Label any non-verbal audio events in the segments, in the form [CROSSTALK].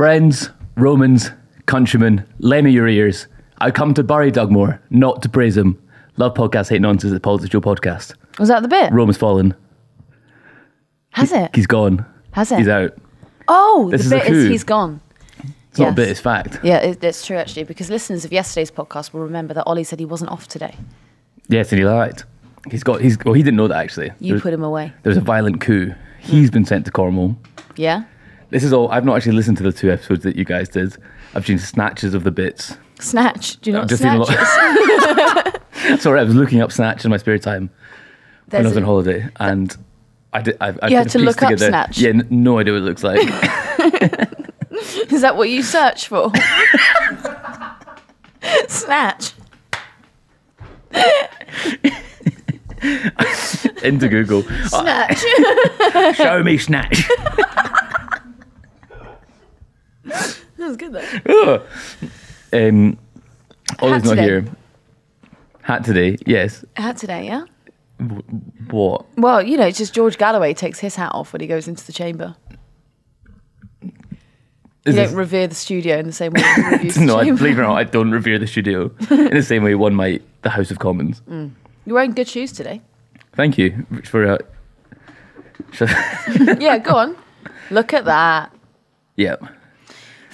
Friends, Romans, countrymen, lend me your ears. I come to bury Dugmore, not to praise him. Love podcast, hate nonsense, the Politics Joe podcast. Was that the bit? Rome has fallen. Has it? He's gone. Has it? He's out. Oh, This the is bit is he's gone. It's not a bit, it's fact. Yeah, it, it's true actually, because listeners of yesterday's podcast will remember that Ollie said he wasn't off today. Yes, and he lied. He's got, he's, well, he didn't know that actually. You put him away. There was a violent coup. He's been sent to Cornwall. Yeah? This is all, I've not actually listened to the two episodes that you guys did. I've seen snatches of the bits. Snatch. Do you know what just seen a snatch is? [LAUGHS] Sorry, I was looking up Snatch in my spare time when I was on holiday, and I did. I, I You had to look up together. Snatch? Yeah, no idea what it looks like. [LAUGHS] Is that what you search for? [LAUGHS] Snatch. Into Google, Snatch. show me Snatch. That was good though. um, Ollie's not today. here. Hat today, yes. Hat today, yeah? What? Well, you know, it's just George Galloway takes his hat off when he goes into the chamber. Is You this- don't revere the studio in the same way [LAUGHS] you revere the no, I, chamber. believe it or not, I don't revere the studio in the same way one might the House of Commons. You're wearing good shoes today. Thank you for. Uh, sh- [LAUGHS] yeah, go on. Look at that. yeah.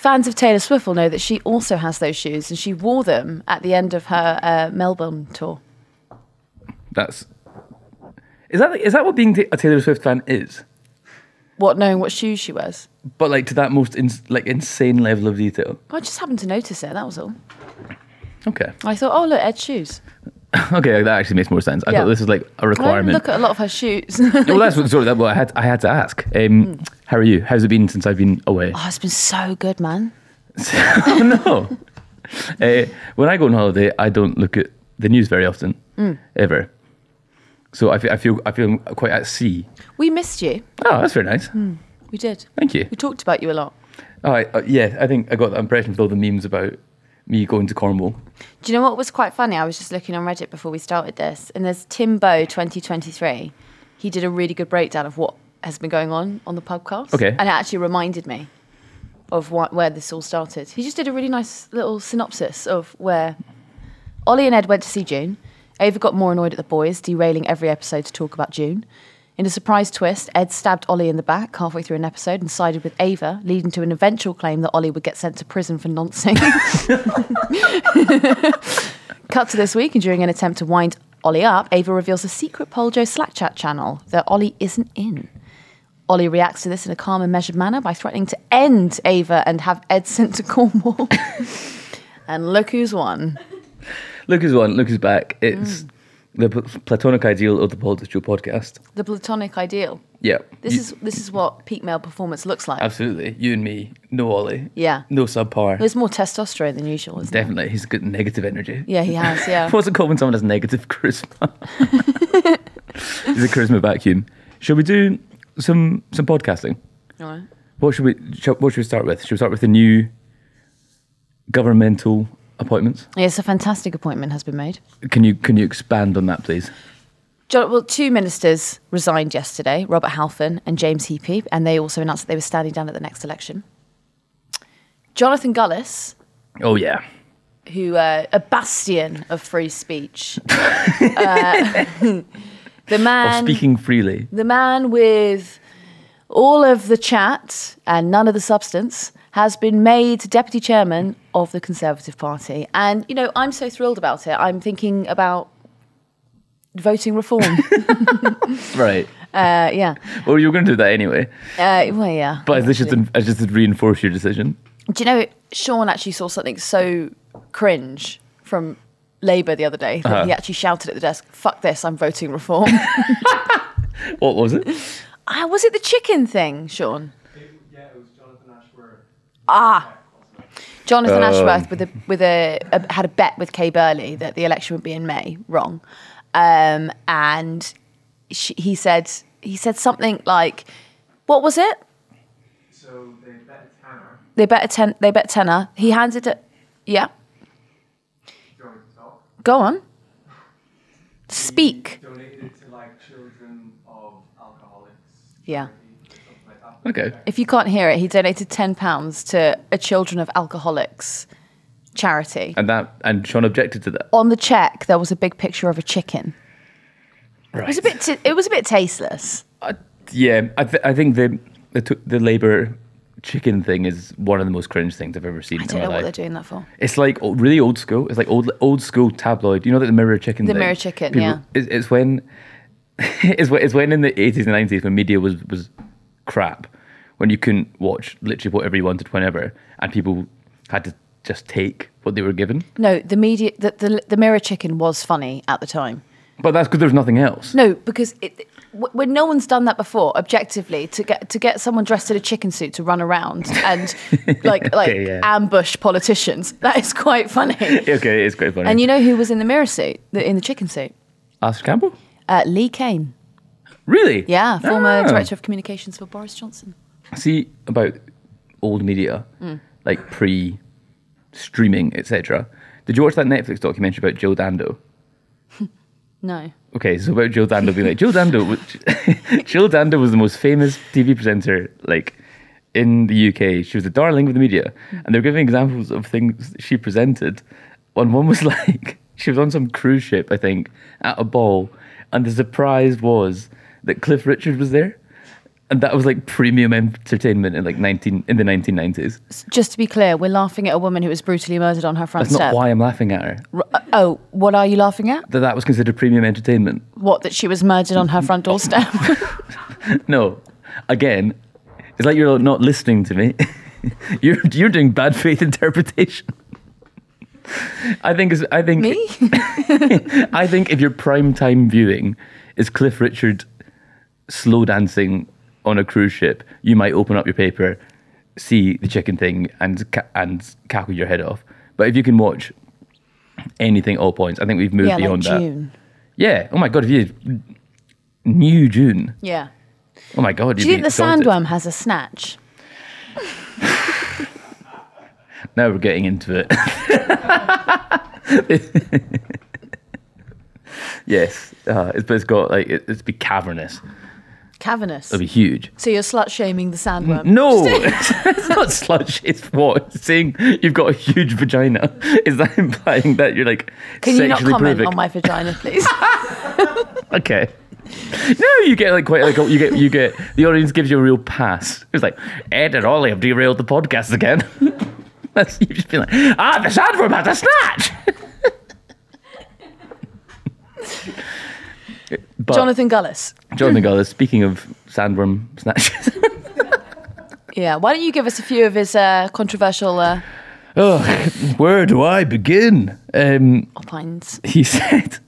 Fans of Taylor Swift will know that she also has those shoes and she wore them at the end of her uh, Melbourne tour. That's. Is that is that what being a Taylor Swift fan is? What, knowing what shoes she wears? But like to that most ins- like insane level of detail. I just happened to notice it, that was all. Okay. I thought, oh, look, Ed's shoes. [LAUGHS] Okay, that actually makes more sense. I Yeah. thought this was like a requirement. look at a lot of her shoes. [LAUGHS] well, that's what, [LAUGHS] sorry, that what I had. I had to ask. Um, How are you? How's it been since I've been away? oh, it's been so good, man. [LAUGHS] oh no. Uh, [LAUGHS] when I go on holiday, I don't look at the news very often, Mm. ever. So I feel, I feel I feel quite at sea. We missed you. Oh, that's very nice. We did. Thank you. We talked about you a lot. Oh, I, uh, yeah, I think I got that impression with all the memes about me going to Cornwall. Do you know what was quite funny? I was just looking on Reddit before we started this, and there's Timbo 2023. He did a really good breakdown of what has been going on on the podcast. Okay. And it actually reminded me of what, where this all started. He just did a really nice little synopsis of where Ollie and Ed went to see Dune. Ava got more annoyed at the boys, derailing every episode to talk about Dune. In a surprise twist, Ed stabbed Ollie in the back halfway through an episode and sided with Ava, leading to an eventual claim that Ollie would get sent to prison for noncing. [LAUGHS] Cut to this week, and during an attempt to wind Ollie up, Ava reveals a secret Poljo Slack chat channel that Ollie isn't in. Ollie reacts to this in a calm and measured manner by threatening to end Ava and have Ed [LAUGHS] sent to Cornwall. [LAUGHS] and look who's won. Look who's won. Look who's back. It's Mm. the platonic ideal of the Politics Joe podcast. The platonic ideal. Yeah. This You- is this is what peak male performance looks like. absolutely you and me. No Ollie. Yeah. No subpar. There's more testosterone than usual, isn't there? Definitely, he's got negative energy. Yeah, he has. Yeah. [LAUGHS] What's it called when someone has negative charisma? he's a charisma vacuum. Shall we do some some podcasting? All right. What should we shall, what should we start with? Should we start with the new governmental appointments? Yes, a fantastic appointment has been made. Can you can you expand on that, please? Jo- Well, two ministers resigned yesterday, Robert Halfon and James Heappey, and they also announced that they were standing down at the next election. Jonathan Gullis, Oh yeah, who uh, a bastion of free speech, [LAUGHS] uh, the of man, speaking freely. the man with all of the chat and none of the substance, has been made deputy chairman of the Conservative Party, and you know I'm so thrilled about it. I'm thinking about voting reform. [LAUGHS] Right. uh, yeah, Well, you were going to do that anyway, uh, well, yeah. but this just I just to reinforce your decision. Do you know Sean actually saw something so cringe from Labour the other day Uh-huh. he actually shouted at the desk, "Fuck this! I'm voting reform." [LAUGHS] What was it? ah, was it the chicken thing, Sean? Yeah, it was Jonathan Ashworth. Ah, Jonathan Um. Ashworth with a with a, a had a bet with Kay Burley that the election would be in May. Wrong, um, and she, he said he said something like, "What was it?" So they bet a tenner. They bet a ten. They bet tenner. He handed it. Yeah, Do you want me to talk? Go on. Speak. Donated to like children of alcoholics. Yeah. charities or something like that. Okay. If you can't hear it, he donated ten pounds to a Children of Alcoholics charity. And that and Sean objected to that. On the check, there was a big picture of a chicken. Right. It was a bit. T- it was a bit tasteless. Uh, yeah, I, th- I think the the, t- the Labour chicken thing is one of the most cringe things I've ever seen I don't my know what they're doing that for. It's like o- really old school. It's like old old school tabloid. You know that the Mirror Chicken. The thing? Mirror Chicken, yeah. It's, it's when [LAUGHS] it's when it's when in the eighties and nineties when media was was crap, when you couldn't watch literally whatever you wanted whenever, and people had to just take what they were given. No, the media, the, the, the mirror chicken was funny at the time. But that's because there was nothing else. No, because it, when no one's done that before, objectively, to get to get someone dressed in a chicken suit to run around and like [LAUGHS] like Okay, yeah. ambush politicians, [LAUGHS] that is quite funny. [LAUGHS] Okay, it's quite funny. And you know who was in the mirror suit, the, in the chicken suit? Ask Campbell. Uh, Lee Cain. Really? Yeah, former Ah. director of communications for Boris Johnson. See about old media, Mm. like pre-streaming, etc. Did you watch that Netflix documentary about Joe Dando? No. Okay, so about Jill Dando being like Jill Dando. was- [LAUGHS] Dando was the most famous TV presenter like in the UK. She was the darling of the media, and they were giving examples of things she presented. And one was [LAUGHS] like she was on some cruise ship, I think, at a ball, and the surprise was that Cliff Richard was there, and that was like premium entertainment in like nineteen in the nineteen nineties. Just to be clear, we're laughing at a woman who was brutally murdered on her front That's step. not why I'm laughing at her. R- uh, oh, what are you laughing at? That that was considered premium entertainment. What, that she was murdered on her front doorstep? [LAUGHS] No, again, it's like you're not listening to me. [LAUGHS] you're you're doing bad faith interpretation. I think is I think Me? [LAUGHS] I think if your prime time viewing is Cliff Richard slow dancing on a cruise ship, you might open up your paper, see the chicken thing, and ca- and cackle your head off. But if you can watch anything at all points, I think we've moved yeah, like beyond that. Dune. Yeah. Oh my god, if you new Dune. Yeah. Oh my god. Do you think the exalted. sandworm has a snatch? [LAUGHS] Now we're getting into it. [LAUGHS] yes, uh, it's, but it's got like it, it's be cavernous. Cavernous. It'll be huge. So you're slut shaming the sandworm? No, [LAUGHS] [LAUGHS] it's not sludge. It's what saying. You've got a huge vagina. Is that implying that you're like Can you not sexually comment on my vagina, please? [LAUGHS] Okay. No, you get like quite like you get you get the audience gives you a real pass. It's like Ed and Ollie have derailed the podcast again. That's you just been like ah the sandworm has a snatch. But Jonathan Gullis. Jonathan Gullis, speaking of sandworm snatches, [LAUGHS] Yeah. Why don't you give us a few of his uh, controversial uh, oh, where do I begin? Um, opines? he [LAUGHS] said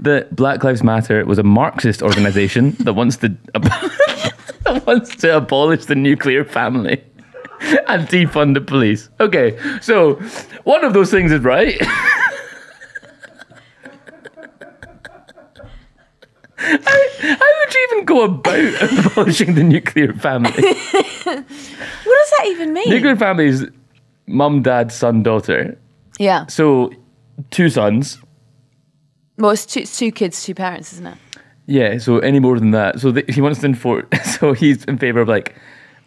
that Black Lives Matter was a Marxist organization [LAUGHS] that wants to that wants to abolish the nuclear family and defund the police. Okay, so one of those things is right. How, how would you even go about [LAUGHS] abolishing the nuclear family? [LAUGHS] What does that even mean? nuclear family is mum, dad, son, daughter. yeah. So two sons, Well, it's two, it's two kids, two parents, isn't it? Yeah, so any more than that. So th he wants to enforce. [LAUGHS] So he's in favor of like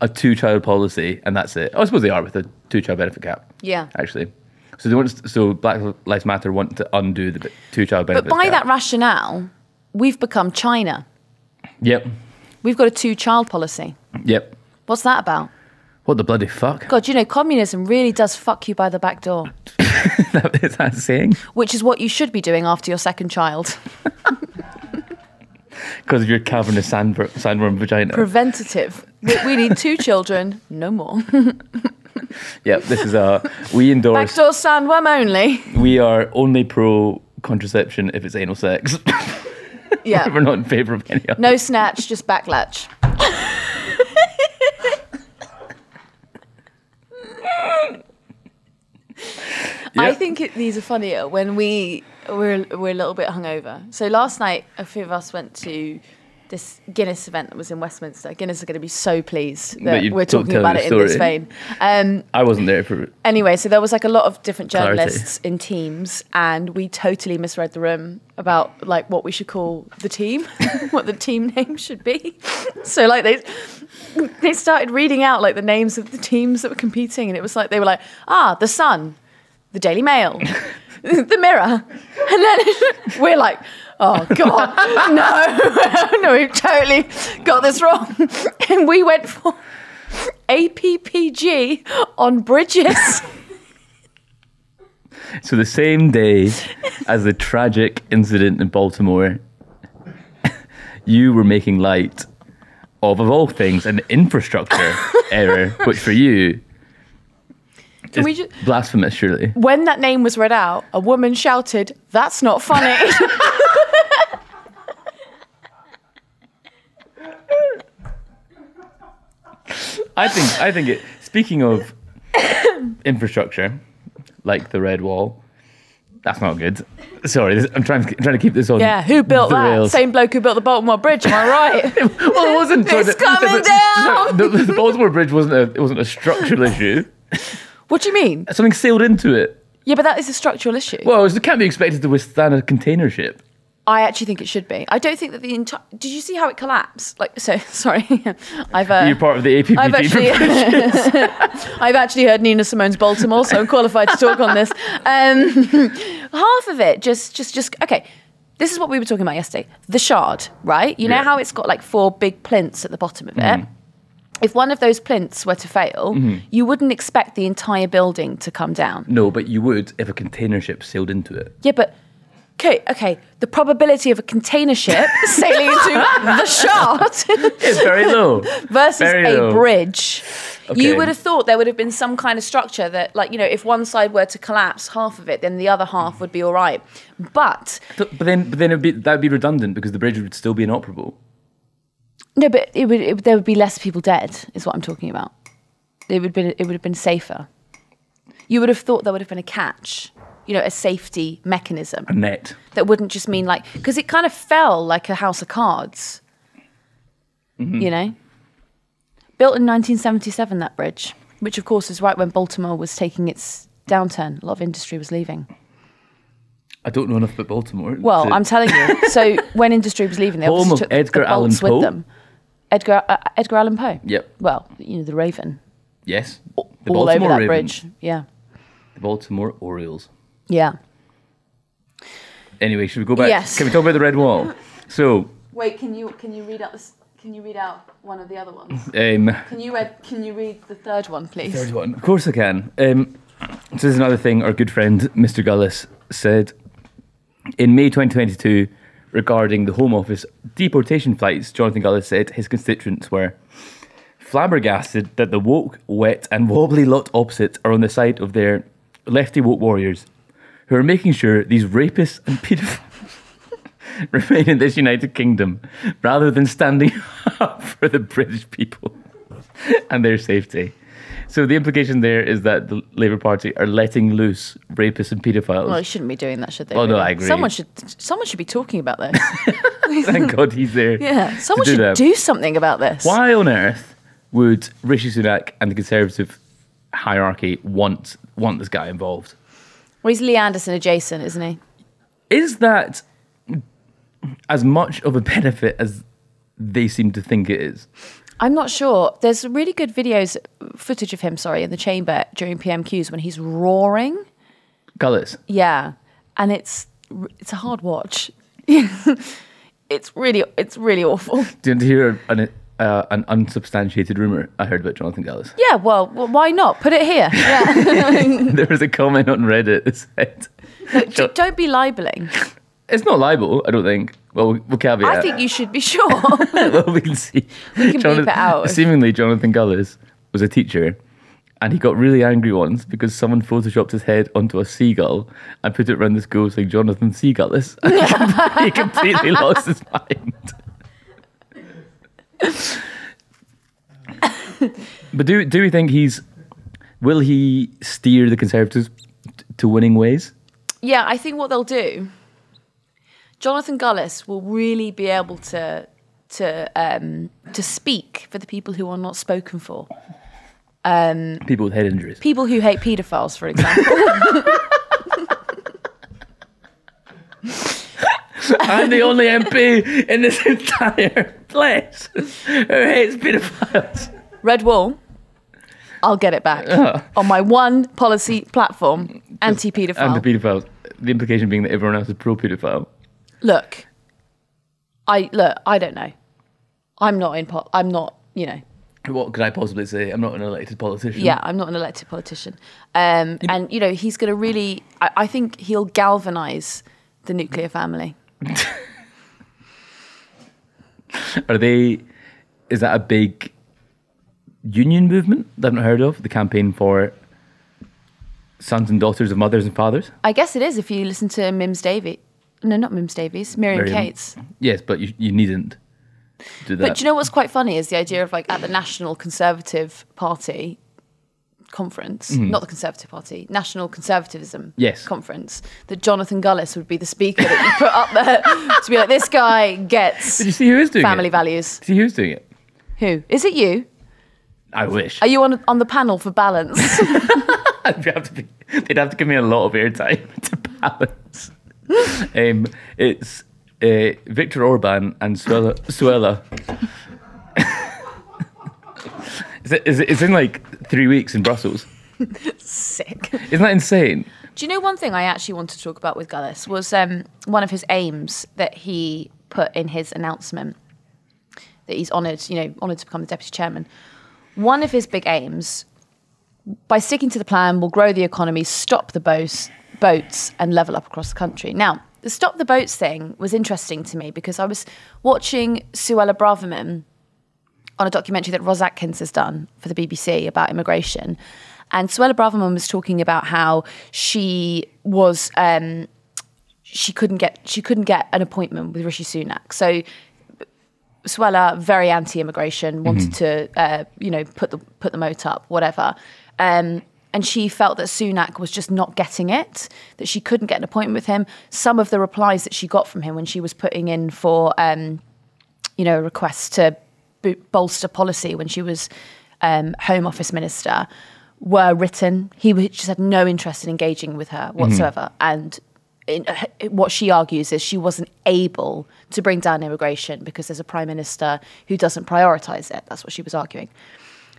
a two-child policy, and that's it. Oh, I suppose they are with a two-child benefit cap. Yeah. actually. So they want. So Black Lives Matter want to undo the two-child benefit. But by cap. that rationale, we've become China. Yep. We've got a two-child policy. Yep. What's that about? What the bloody fuck? God, you know, communism really does fuck you by the back door, [LAUGHS] That- Is that saying? which is what you should be doing after your second child. [LAUGHS] Because of your cavernous sandworm, sandworm vagina. Preventative. We, we need two children, no more. [LAUGHS] yep. This is a. We endorse. Backdoor sandworm only. We are only pro contraception if it's anal sex. Yeah. [LAUGHS] We're not in favor of any other. No snatch, just backlatch. I think it, these are funnier when we we're we're a little bit hungover. So last night, a few of us went to this Guinness event that was in Westminster. Guinness are going to be so pleased that, That we're talking about it in this vein. Um, I wasn't there for it. anyway, so there was like a lot of different Clarity. journalists in teams, and we totally misread the room about like what we should call the team, [LAUGHS] what the team name should be. [LAUGHS] so like they they started reading out like the names of the teams that were competing, and it was like they were like, ah, the Sun, the Daily Mail, [LAUGHS] the Mirror, and then we're like. Oh God! [LAUGHS] No, [LAUGHS] no, we've totally got this wrong, [LAUGHS] and we went for APPG on bridges. So the same day as the tragic incident in Baltimore, you were making light of, of all things, an infrastructure error, which for you Can we blasphemous, surely. when that name was read out, a woman shouted, "That's not funny." I think I think it. Speaking of [COUGHS] infrastructure, like the red wall, that's not good. Sorry, this, I'm trying. To, I'm trying to keep this on. yeah, who built the that? rails. Same bloke who built the Baltimore Bridge. Am I right? [LAUGHS] Well, it [LAUGHS] wasn't. sorry, It's the- coming the- down! sorry, The, the Baltimore Bridge wasn't a. It wasn't a structural issue. what do you mean? Something sealed into it. Yeah, but that is a structural issue. Well, it can't be expected to withstand a container ship. I actually think it should be. I don't think that the entire. Did you see how it collapsed? Like, so [LAUGHS] sorry, I've. Uh, You're part of the APPG. I've actually, [LAUGHS] [LAUGHS] I've actually heard Nina Simone's Baltimore, so I'm qualified to talk on this. Um, half of it, just, just, just. Okay, this is what we were talking about yesterday. The shard, right? You know Yeah. how it's got like four big plinths at the bottom of it. If one of those plinths were to fail, you wouldn't expect the entire building to come down. no, but you would if a container ship sailed into it. Yeah, but okay, okay. The probability of a container ship [LAUGHS] sailing into the shard [LAUGHS] is very low. versus Very a low. bridge. Okay. You would have thought there would have been some kind of structure that, like, you know, if one side were to collapse, half of it, then the other half would be all right. But But then, but then it'd be, that'd be redundant because the bridge would still be inoperable. no, but it would it, there would be less people dead, is what I'm talking about. It would been it would have been safer. You would have thought there would have been a catch, you know, a safety mechanism A net. that wouldn't just mean like because it kind of fell like a house of cards. Mm-hmm. You know, built in 1977, that bridge, which of course is right when Baltimore was taking its downturn. A lot of industry was leaving. I don't know enough about Baltimore. Well, to- I'm telling you. [LAUGHS] So when industry was leaving, they Home obviously of took Edgar the bolts Allan Poe? with them. Edgar uh, Edgar Allan Poe. Yep. Well, you know the Raven. Yes. all The over that bridge. Yeah, The Baltimore Orioles. Yeah. Anyway, should we go back? Yes. Can we talk about the red wall? So, Wait, can you can you read out this? Can you read out one of the other ones? um, Can you read? Can you read the third one, please? Third one. Of course I can. Um, so this is another thing our good friend Mr. Gullis said in May 2022 regarding the Home Office deportation flights. Jonathan Gullis said his constituents were flabbergasted that the woke, wet, and wobbly lot opposite are on the side of their lefty woke warriors who are making sure these rapists and paedophiles [LAUGHS] remain in this United Kingdom rather than standing [LAUGHS] up for the British people [LAUGHS] and their safety. So the implication there is that the Labour Party are letting loose rapists and paedophiles. Well, they shouldn't be doing that, should they? Oh, no. I agree. Someone should. Someone should be talking about this. Thank God he's there. Yeah, someone do should that. do something about this. Why on earth would Rishi Sunak and the Conservative hierarchy want want this guy involved? Well, he's Lee Anderson adjacent, isn't he? Is that as much of a benefit as they seem to think it is? I'm not sure. There's really good videos, footage of him, sorry, in the chamber during PMQs when he's roaring. Gullis. Yeah, and it's it's a hard watch. [LAUGHS] it's really it's really awful. Do you want to hear an, uh, an unsubstantiated rumor I heard about Jonathan Gullis? Yeah, well, why not? Put it here. Yeah. [LAUGHS] there was a comment on Reddit that said, d- don't be libeling. it's not libel, I don't think. Well, we'll caveat. I think you should be sure. [LAUGHS] well, we can see. We can beep it out. Seemingly, Jonathan Gullis was a teacher, and he got really angry once because someone photoshopped his head onto a seagull and put it around the school saying Jonathan Seagullis. [LAUGHS] he completely lost his mind. But do do we think he's will he steer the Conservatives t- to winning ways? Yeah, I think what they'll do, Jonathan Gullis will really be able to to um, to speak for the people who are not spoken for. People with head injuries. People who hate paedophiles, for example. [LAUGHS] I'm the only MP in this [LAUGHS] entire place who hates pedophiles. Red Wall. I'll get it back on my one policy platform, anti-paedophile. And the pedophiles. The implication being that everyone else is pro pedophile. look, I look. I don't know. I'm not in. Po- I'm not. You know. What could I possibly say? I'm not an elected politician. Yeah, I'm not an elected politician. Um, and you know, he's going to really. I, I think he'll galvanise the nuclear family. Are they? Is that a big union movement that I've not heard of? The campaign for sons and daughters of mothers and fathers. I guess it is if you listen to Mims Davies. No, not Mims Davies. Miriam, Miriam. Cates. Yes, but you, you needn't do that. But do you know what's quite funny is the idea of like at the National Conservative Party conference, not the Conservative Party, National Conservatism. Yes. conference, that Jonathan Gullis would be the speaker that you put up there to be like, this guy gets Did you see who is doing family it? values. See who's doing it? Who? Is it you? I wish. Are you on, on the panel for balance? [LAUGHS] Have to be, they'd have to give me a lot of airtime [LAUGHS] to balance. um, it's uh, Victor Orban and Suella. Suella. Is it, is it, it's in like three weeks in Brussels. Sick. Isn't that insane? Do you know one thing I actually wanted to talk about with Gullis was um, one of his aims that he put in his announcement that he's honoured, you know, honoured to become the deputy chairman. One of his big aims, by sticking to the plan, will grow the economy, stop the boats, boats, and level up across the country. Now, the stop the boats thing was interesting to me because I was watching Suella Braverman on a documentary that Ros Atkins has done for the BBC about immigration. And Suella Braverman was talking about how she was um, she couldn't get she couldn't get an appointment with Rishi Sunak. So Suella, very anti-immigration, wanted to uh, you know put the put the moat up, whatever. Um, and she felt that Sunak was just not getting it, that she couldn't get an appointment with him. Some of the replies that she got from him when she was putting in for um, you know, requests to bo- bolster policy when she was um, Home Office Minister were written. He just had no interest in engaging with her whatsoever. And in, uh, what she argues is she wasn't able to bring down immigration because there's a Prime Minister who doesn't prioritise it. That's what she was arguing.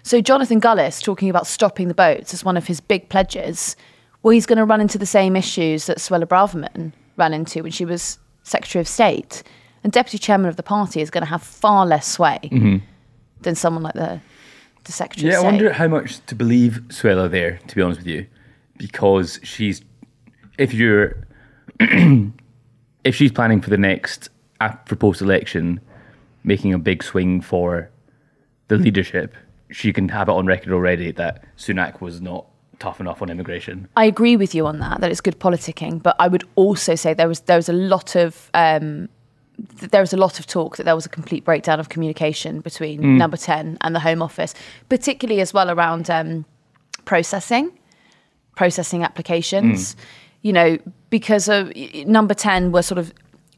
So Jonathan Gullis talking about stopping the boats as one of his big pledges. Well, he's going to run into the same issues that Suella Braverman ran into when she was Secretary of State. And Deputy Chairman of the party is going to have far less sway mm-hmm. than someone like the, the Secretary Yeah, I wonder how much to believe Suella there, to be honest with you, because she's if you're [CLEARS THROAT] if she's planning for the next uh, after post election, making a big swing for the hmm. leadership, she can have it on record already that Sunak was not tough enough on immigration. I agree with you on that. That it's good politicking, but I would also say there was there was a lot of um, there was a lot of talk that there was a complete breakdown of communication between Number Ten and the Home Office, particularly as well around um, processing, processing applications. You know, because of Number Ten were sort of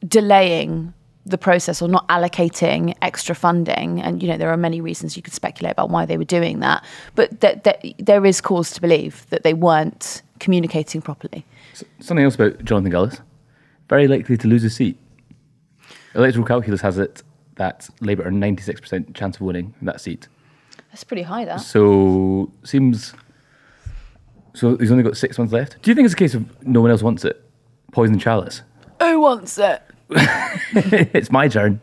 delaying the process or not allocating extra funding. And you know there are many reasons you could speculate about why they were doing that. But that that there is cause to believe that they weren't communicating properly. Something else about Jonathan Gullis, very likely to lose a seat. Electoral calculus has it that Labour are 96% chance of winning that seat. that's pretty high that So seems. So he's only got six months left. Do you think it's a case of no one else wants it? Poison chalice. who wants it [LAUGHS] it's my turn.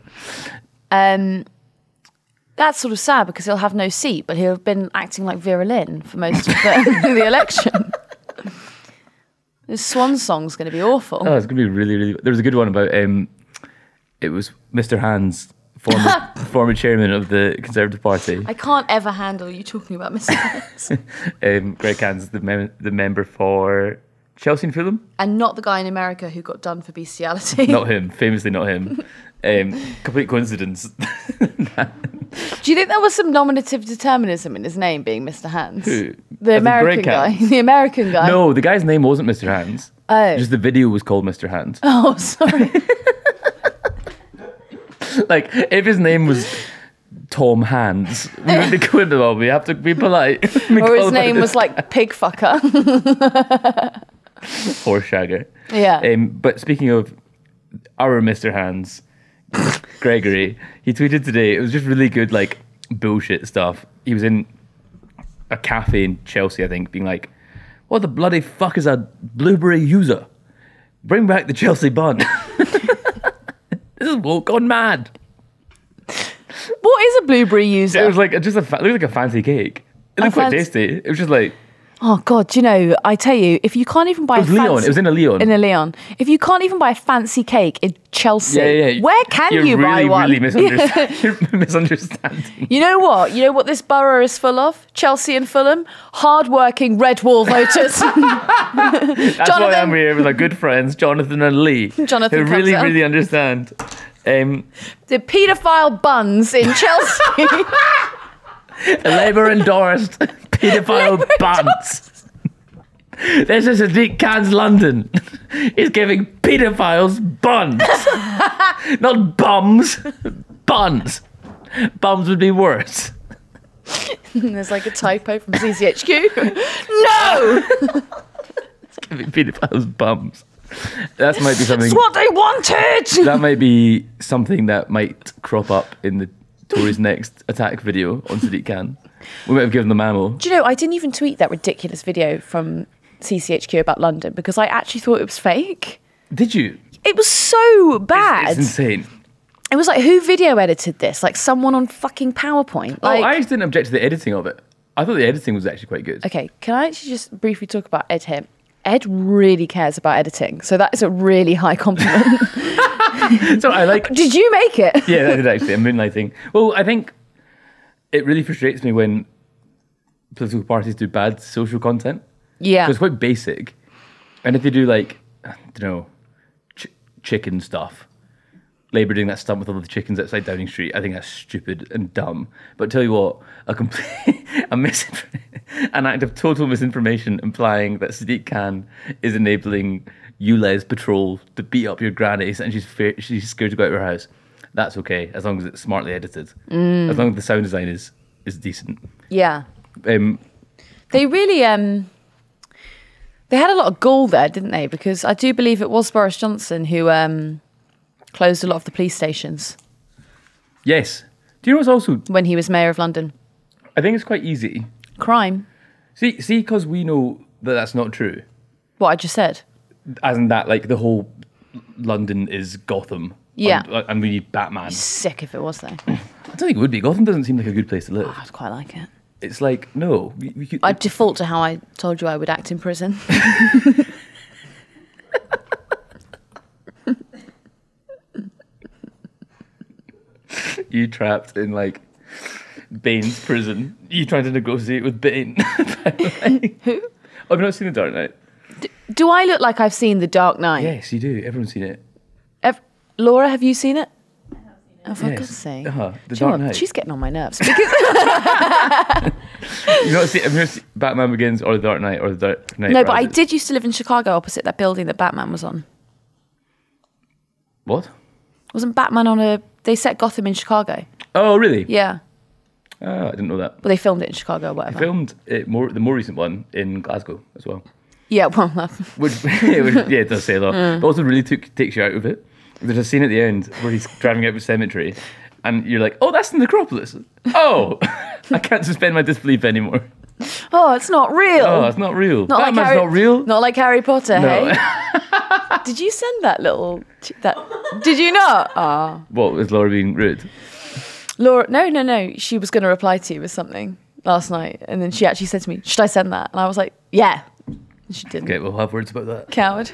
um that's sort of sad because he'll have no seat but he'll have been acting like Vera Lynn for most of the, [LAUGHS] the election this swan song's going to be awful Oh, it's gonna be really, really. There was a good one about. Um, it was Mr. Hands, former [LAUGHS] former chairman of the Conservative Party. I can't ever handle you talking about Mr. Hands. [LAUGHS] Um, Greg Hands, the mem- the member for Chelsea and Fulham. and not the guy in America who got done for bestiality. [LAUGHS] Not him, famously not him. Um, complete coincidence. Do you think there was some nominative determinism in his name being Mr. Hands? Who? The American guy. The American guy. no, the guy's name wasn't Mr. Hands. Oh. Just the video was called Mr. Hands. Oh, sorry. [LAUGHS] like if his name was Tom Hands, we would be going to well, we have to be polite. [LAUGHS] Or his name was like [LAUGHS] Pig Fucker. Horshagger. yeah. Um, but speaking of our Mr. Hands, Gregory, he tweeted today. It was just really good, like bullshit stuff. He was in a cafe in Chelsea, I think, being like, "What the bloody fuck is a blueberry user? Bring back the Chelsea bun." This is woke gone mad. what is a blueberry user? It was like just a fa- it looked like a fancy cake. It looked quite fancy- tasty. It was just like Oh God, you know? I tell you, if you can't even buy it was a fancy, Leon. It was in a Leon. in a Leon, if you can't even buy a fancy cake in Chelsea, yeah, yeah, yeah. where can You're you really, buy one? Really [LAUGHS] misunderstand- misunderstanding. You know what? You know what this borough is full of? Chelsea and Fulham, hard-working red wall voters. [LAUGHS] That's [LAUGHS] why I'm here with our good friends, Jonathan and Lee. Jonathan who really, out. really understand. Um, the paedophile buns in Chelsea. Labour endorsed [LAUGHS] paedophile bans. This is Sadiq Khan's London. He's giving paedophiles buns. [LAUGHS] Not bums, buns. Bums would be worse. There's like a typo from CCHQ. no, [LAUGHS] Giving paedophiles bums. That might be something. it's what they wanted. That might be something that might crop up in the Tories' next attack video on Sadiq Khan. We might have given them ammo. Do you know? I didn't even tweet that ridiculous video from CCHQ about London because I actually thought it was fake. Did you? It was so bad. It's insane. It was like who video edited this? Like someone on fucking PowerPoint. Oh, I just didn't object to the editing of it. I thought the editing was actually quite good. okay, can I actually just briefly talk about Ed here? Ed really cares about editing, so that is a really high compliment. [LAUGHS] So I like. [LAUGHS] Did you make it? Yeah, that did actually. A moonlighting. Well, I think it really frustrates me when political parties do bad social content. Yeah. 'Cause it's quite basic. And if they do like, I don't know, ch- chicken stuff, Labour doing that stunt with all the chickens outside Downing Street, I think that's stupid and dumb. But tell you what, a complete, [LAUGHS] a misinf- an act of total misinformation implying that Sadiq Khan is enabling ULEZ patrol to beat up your grannies and she's fa- she's scared to go out of her house. That's okay as long as it's smartly edited. As long as the sound design is is decent. Yeah. Um, They really um they had a lot of gall there, didn't they? Because I do believe it was Boris Johnson who um closed a lot of the police stations yes. Do you know what's also? when he was mayor of London. I think it's quite easy. Crime. See, see, because we know that that's not true. What I just said. As in that, like the whole London is Gotham. Yeah. and, and we need Batman. Sick if it was though. [LAUGHS] I don't think it would be. Gotham doesn't seem like a good place to live. Ah, I'd quite like it. It's like no, we, we could, I'd default to how I told you I would act in prison. [LAUGHS] you trapped in like Bane's prison. You trying to negotiate with Bane. [LAUGHS] Who? Oh, I've not seen the Dark Knight. Do I look like I've seen The Dark Knight? Yes, you do. Everyone's seen it. Ev- Laura, have you seen it? Oh, for Yes. God's sake. Uh-huh. The Do you know Dark? Knight. She's getting on my nerves. You've not seen, have you not seen Batman Begins or the Dark Knight or the Dark Knight? no, but I Rises? did used to live in Chicago opposite that building that Batman was on. What? Wasn't Batman on a. They set Gotham in Chicago. Oh, really? Yeah. Oh, I didn't know that. Well, they filmed it in Chicago or whatever. filmed it more the more recent one in Glasgow as well. Yeah, well, that- Which, which yeah, it does say a lot. But also really took, takes you out of it. There's a scene at the end where he's driving out of a cemetery and you're like, oh, that's the necropolis. Oh, [LAUGHS] I can't suspend my disbelief anymore. oh, it's not real. Oh, it's not real. not Batman's like Harry, not real. Not like Harry Potter, No. hey? [LAUGHS] Did you send that little. That Did you not? Ah. what, was Laura being rude? Laura, no, no, no. She was going to reply to you with something last night. And then she actually said to me, Should I send that? And I was like, Yeah. She didn't. Okay, we'll have words about that. Coward.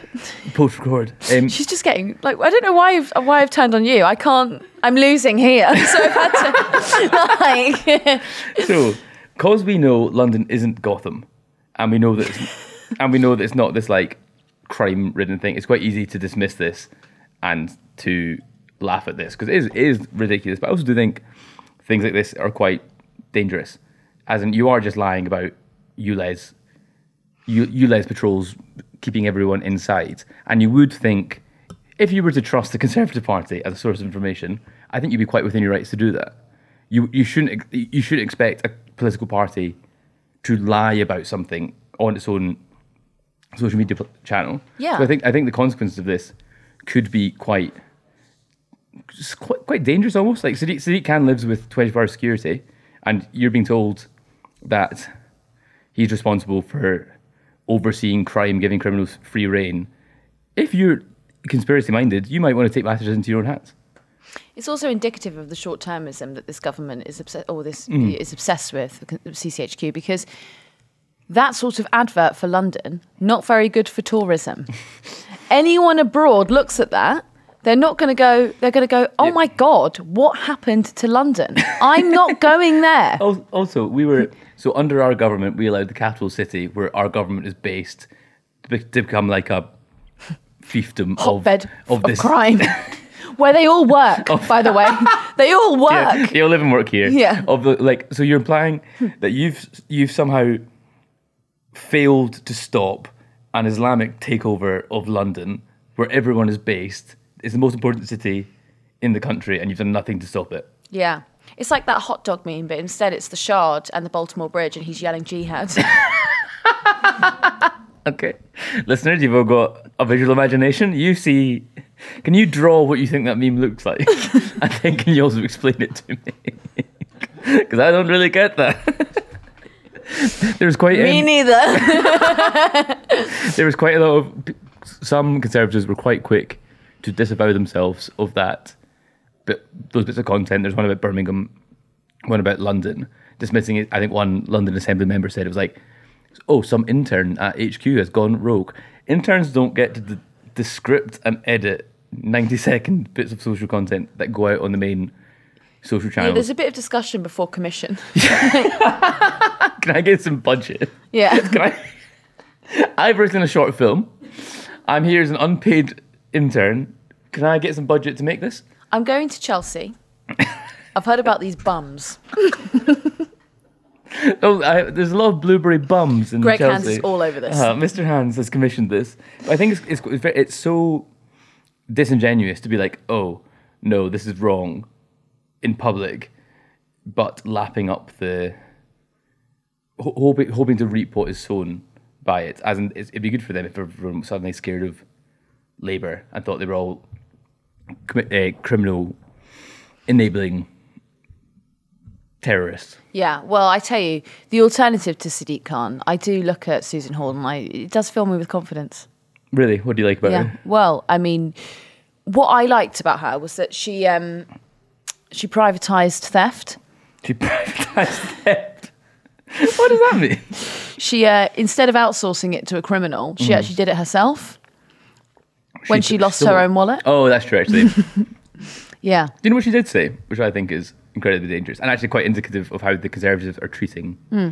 Post record. [LAUGHS] Um, She's just getting like I don't know why I've why I've turned on you. I can't. I'm losing here, [LAUGHS] so I've had to [LAUGHS] like. so, because we know London isn't Gotham, and we know that, it's, and we know that it's not this like crime-ridden thing, it's quite easy to dismiss this and to laugh at this because it is, it is ridiculous. But I also do think things like this are quite dangerous, as in you are just lying about you, ULEZ, U- ULEZ patrols keeping everyone inside, and you would think. If you were to trust the [LAUGHS] Conservative Party as a source of information, I think you'd be quite within your rights to do that. You you shouldn't you shouldn't expect a political party to lie about something on its own social media channel. Yeah. So I think I think the consequences of this could be quite quite, quite dangerous almost. Like Sadiq, Sadiq Khan lives with 24 hour security, and you're being told that he's responsible for overseeing crime, giving criminals free reign. If you're conspiracy minded, you might want to take matters into your own hands. It's also indicative of the short termism that this government is obsessed, or this Mm. is obsessed with CCHQ, because that sort of advert for London not very good for tourism. [LAUGHS] Anyone abroad looks at that. They're not going to go. They're going to go. Oh Yeah. my god, what happened to London? I'm not going there. [LAUGHS] Also, we were [LAUGHS] so under our government, we allowed the capital city, where our government is based, to, become like a fiefdom of, Hotbed of of, this. crime, [LAUGHS] where they all work. by the way, [LAUGHS] they all work. Yeah, they all live and work here. Yeah. Of the like, so you're implying that you've you've somehow failed to stop an Islamic takeover of London, where everyone is based. It's the most important city in the country, and you've done nothing to stop it. Yeah. It's like that hot dog meme, but instead it's the Shard and the Baltimore Bridge, and he's yelling jihad. [LAUGHS] Okay, listeners, you've all got a visual imagination. You see, can you draw what you think that meme looks like? and then can you also explain it to me? [LAUGHS] Because I don't really get that. [LAUGHS] There's quite Me um, neither. there was quite a lot of some conservatives were quite quick to disavow themselves of that but those bits of content there's one about birmingham one about london dismissing it i think one london assembly member said it was like oh some intern at hq has gone rogue interns don't get to d- the script and edit 90 second bits of social content that go out on the main social Yeah, there's a bit of discussion before commission. [LAUGHS] can i get some budget Yeah. [LAUGHS] Can I? I've written a short film. I'm here as an unpaid intern. Can I get some budget to make this? I'm going to Chelsea. I've heard about these bums. [LAUGHS] Oh, I, there's a lot of blueberry bums in Greg Chelsea. Hands is all over this. Uh, Mr. Hands has commissioned this. I think it's, it's, it's, very, it's so disingenuous to be like, oh, no, this is wrong in public, but lapping up the. Hoping, hoping to reap what is sown by it. As in, it'd be good for them if everyone was suddenly scared of Labour and thought they were all uh, criminal enabling terrorists. Yeah, well, I tell you, the alternative to Sadiq Khan, I do look at Susan Hall and I, it does fill me with confidence. Really? What do you like about Yeah. her? Well, I mean, what I liked about her was that she um, she privatized theft. She [LAUGHS] privatized theft. [LAUGHS] what does that mean? She uh, instead of outsourcing it to a criminal, she actually did it herself when she, lost her own wallet. Oh, that's true, actually. [LAUGHS] Yeah. Do you know what she did say? Which I think is incredibly dangerous and actually quite indicative of how the Conservatives are treating Hmm.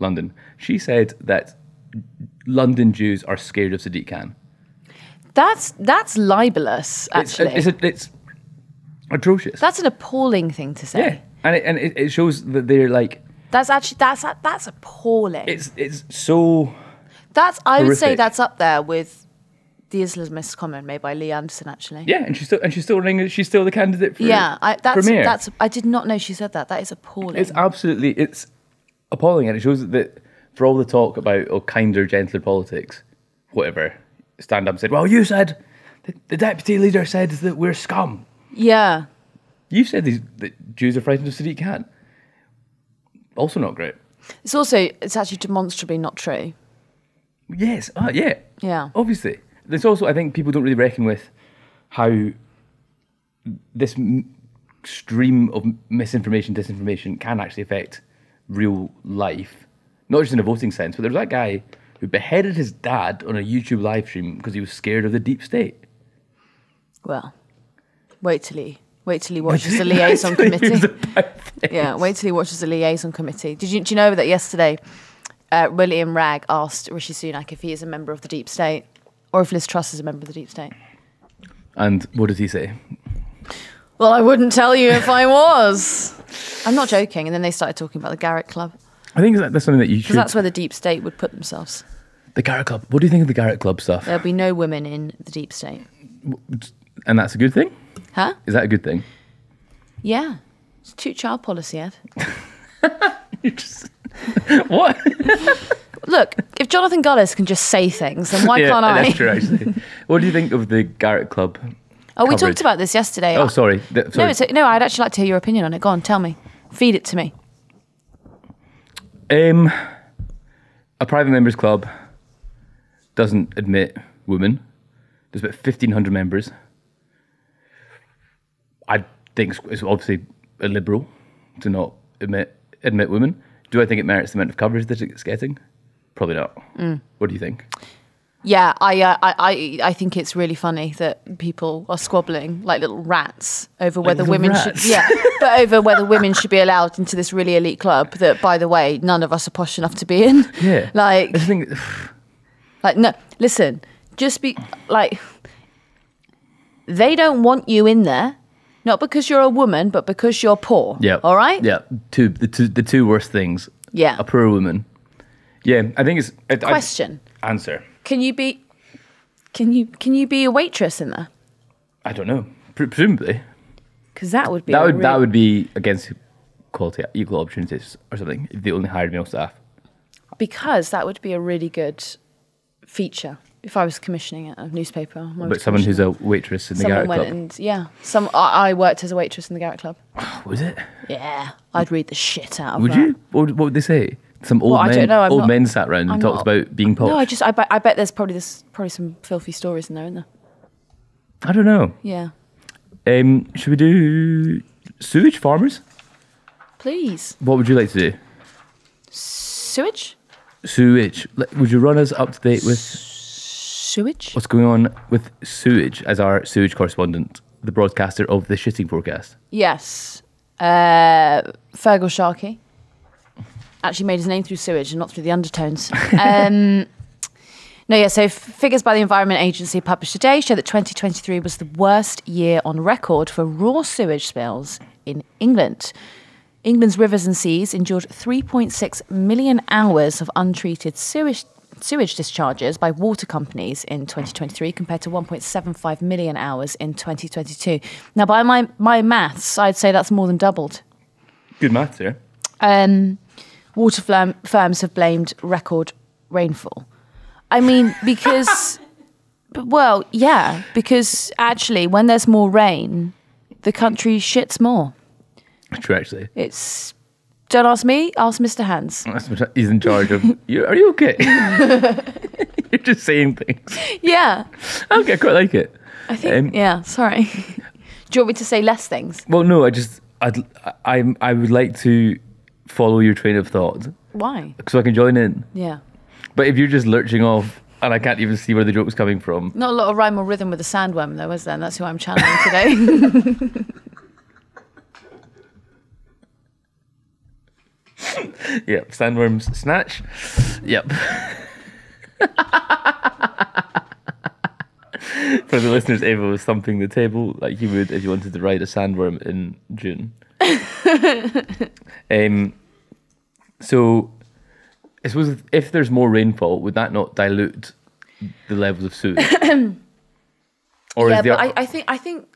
London. She said that London Jews are scared of Sadiq Khan. That's that's libelous. It's, Actually, it's, it's atrocious. that's an appalling thing to say. yeah. And, it, and it, it shows that they're like, That's actually that's that's appalling. it's, it's so. that's I would say that's up there with the Islamist comment made by Lee Anderson. Actually, Yeah, and she's still and she's still running. She's still the candidate for yeah. I, that's mayor. that's I did not know she said that. That is appalling. It's absolutely it's appalling, and it shows that for all the talk about oh, kinder, gentler politics, whatever, stand up and said, "Well, you said the, the deputy leader said that we're scum. yeah. You said these that Jews are frightened of Sadiq Khan. Also, not great. It's also it's actually demonstrably not true. Yes, uh, yeah, Yeah. obviously. There's also I think people don't really reckon with how this m- stream of misinformation, disinformation can actually affect real life, not just in a voting sense. But there was that guy who beheaded his dad on a YouTube live stream because he was scared of the deep state. Well, wait till he wait till he [LAUGHS] watches the liaison committee. Yeah, wait till he watches the liaison committee. Did you do you know that yesterday, uh, William Wragg asked Rishi Sunak if he is a member of the deep state or if Liz Truss is a member of the deep state? And what did he say? Well, I wouldn't tell you if I was. I'm not joking. And then they started talking about the Garrick Club I think that's something that you because should. that's where the deep state would put themselves. the Garrick Club. What do you think of the Garrick Club stuff? There'll be no women in the deep state. And that's a good thing. Huh? Is that a good thing? Yeah. It's two child policy, Ed. [LAUGHS] You just [LAUGHS] what? [LAUGHS] Look, if Jonathan Gullis can just say things, then why [LAUGHS] yeah, can't I? that's true. Actually, what do you think of the Garrick Club? Oh, we talked about this yesterday. Oh, sorry. Th- No, sorry. it's no. I'd actually like to hear your opinion on it. Go on, tell me. Feed it to me. Um, a private members club doesn't admit women. There's about fifteen hundred members. I think it's- it's obviously illiberal to not admit admit women. Do I think it merits the amount of coverage that it's getting? Probably not. Mm. What do you think? Yeah, I, uh, I, I, I think it's really funny that people are squabbling like little rats over whether little women rats? should, yeah, [LAUGHS] but over whether women should be allowed into this really elite club that, by the way, none of us are posh enough to be in. Yeah, [LAUGHS] like, I think like no, listen, just be like, they don't want you in there, not because you're a woman, but because you're poor. Yeah. all right. Yeah. Two the two the two worst things. Yeah. A poor woman. Yeah, I think it's I, I- Question: answer. Can you be? Can you can you be a waitress in there? I don't know. Pre- presumably, Because that would be that a would that would be against quality equal opportunities or something. If they only hired male staff. because that would be a really good feature if I was commissioning a newspaper. But someone who's a waitress in the Garrick Club. and yeah, some I, I worked as a waitress in the Garrick Club. [GASPS] Was it? Yeah, I'd read the shit out of it. Would that. you? What, would- what would they say? Some old Well, I men. don't know, I'm old not- men sat around and I'm talked not- about being posh. No, I just I bet I bet there's probably this probably some filthy stories in there, isn't there? I don't know. Yeah, Um, should we do sewage farmers? please What would you like to do? sewage, Sewage. Would you run us up to date with sewage. what's going on with sewage as our sewage correspondent, the broadcaster of the shitting forecast? Yes, uh, Feargal Sharkey actually made his name through sewage and not through the undertones. [LAUGHS] Um, no, yeah. So figures by the Environment Agency published today show that 2023 was the worst year on record for raw sewage spills in England. England's rivers and seas endured 3.6 million hours of untreated sewage. Sewage discharges by water companies in 2023 compared to 1.75 million hours in 2022. Now, by my, my maths, I'd say that's more than doubled. Good maths here. Um, water firm, firms have blamed record rainfall. I mean, [LAUGHS] because, well, yeah, because actually, when there's more rain, the country shits more. True, actually. It's don't ask me, ask Mr. Hands. [LAUGHS] He's in charge of. You, are you okay? [LAUGHS] You're just saying things. Yeah, Okay, I quite like it. I think. Um, yeah, sorry. Do you want me to say less things? Well, no, I just I'd, I I would like to follow your train of thought Why? so I can join in. Yeah, But if you're just lurching off and I can't even see where the joke's coming from, not a lot of rhyme or rhythm with the sandworm, though, is there? And that's who I'm channeling today. [LAUGHS] yep, sandworms snatch. Yep. [LAUGHS] For the listeners, Ava was thumping the table like you would if you wanted to ride a sandworm in Dune. [LAUGHS] um, so, I suppose if there's more rainfall, would that not dilute the levels of sewage? [LAUGHS] or yeah, is there but I, I think I think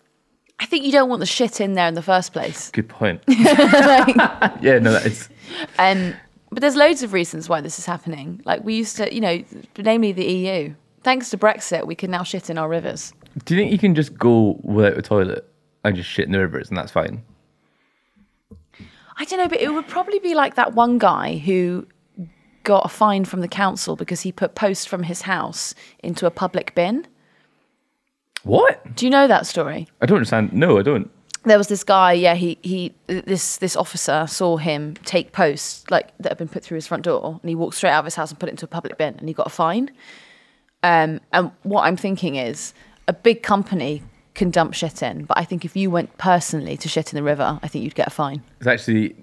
I think you don't want the shit in there in the first place. good point? [LAUGHS] [LAUGHS] yeah, no, it's Um, but there's loads of reasons why this is happening. Like we used to, you know, namely the EU. Thanks to Brexit, we can now shit in our rivers. Do you think you can just go without a toilet and just shit in the rivers and that's fine? I don't know, but it would probably be like that one guy who got a fine from the council because he put post from his house into a public bin. What? Do you know that story? I don't understand. No, I don't. There was this guy, yeah, he he this this officer saw him take posts like that had been put through his front door and he walked straight out of his house and put it into a public bin and he got a fine. Um, and what I'm thinking is a big company can dump shit in, but I think if you went personally to shit in the river, I think you'd get a fine. It's actually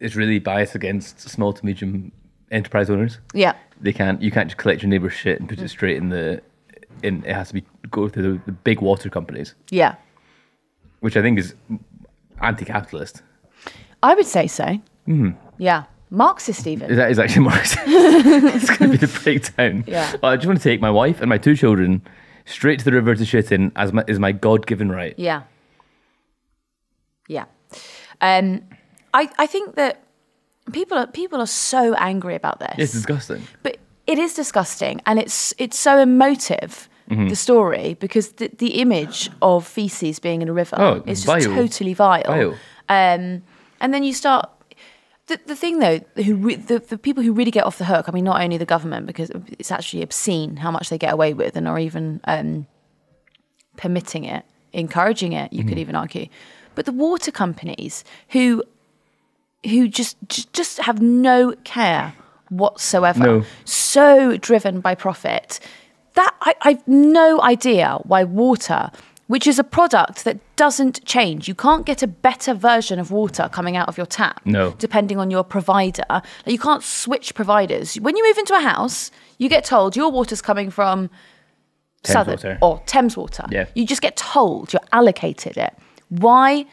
it's really biased against small to medium enterprise owners. Yeah. They can't you can't just collect your neighbour's shit and put it mm. straight in the in it has to be go through the, the big water companies, Yeah. which I think is anti capitalist. I would say so. Mm-hmm. Yeah. Marxist even. That is actually [LAUGHS] Marxist. [LAUGHS] it's gonna be the breakdown. Yeah. I just want to take my wife and my two children straight to the river to shit in as my is my God given right. Yeah. Yeah. Um, I I think that people are people are so angry about this. It's disgusting. but it is disgusting and it's it's so emotive Mm-hmm. the story because the, the image of feces being in a river Oh, is just vile. totally vile, Vile. Um, and then you start the, the thing though who re, the, the people who really get off the hook i mean not only the government because it's actually obscene how much they get away with and are even um, permitting it encouraging it you could even argue. But the water companies who who just just- just have no care whatsoever. No. so driven by profit. That I, i've no idea why water which is a product that doesn't change you can't get a better version of water coming out of your tap No. depending on your provider Like, you can't switch providers when you move into a house you get told your water's coming from Thames Southern Water. or Thames Water. Yeah. You just get told, you're allocated it. Why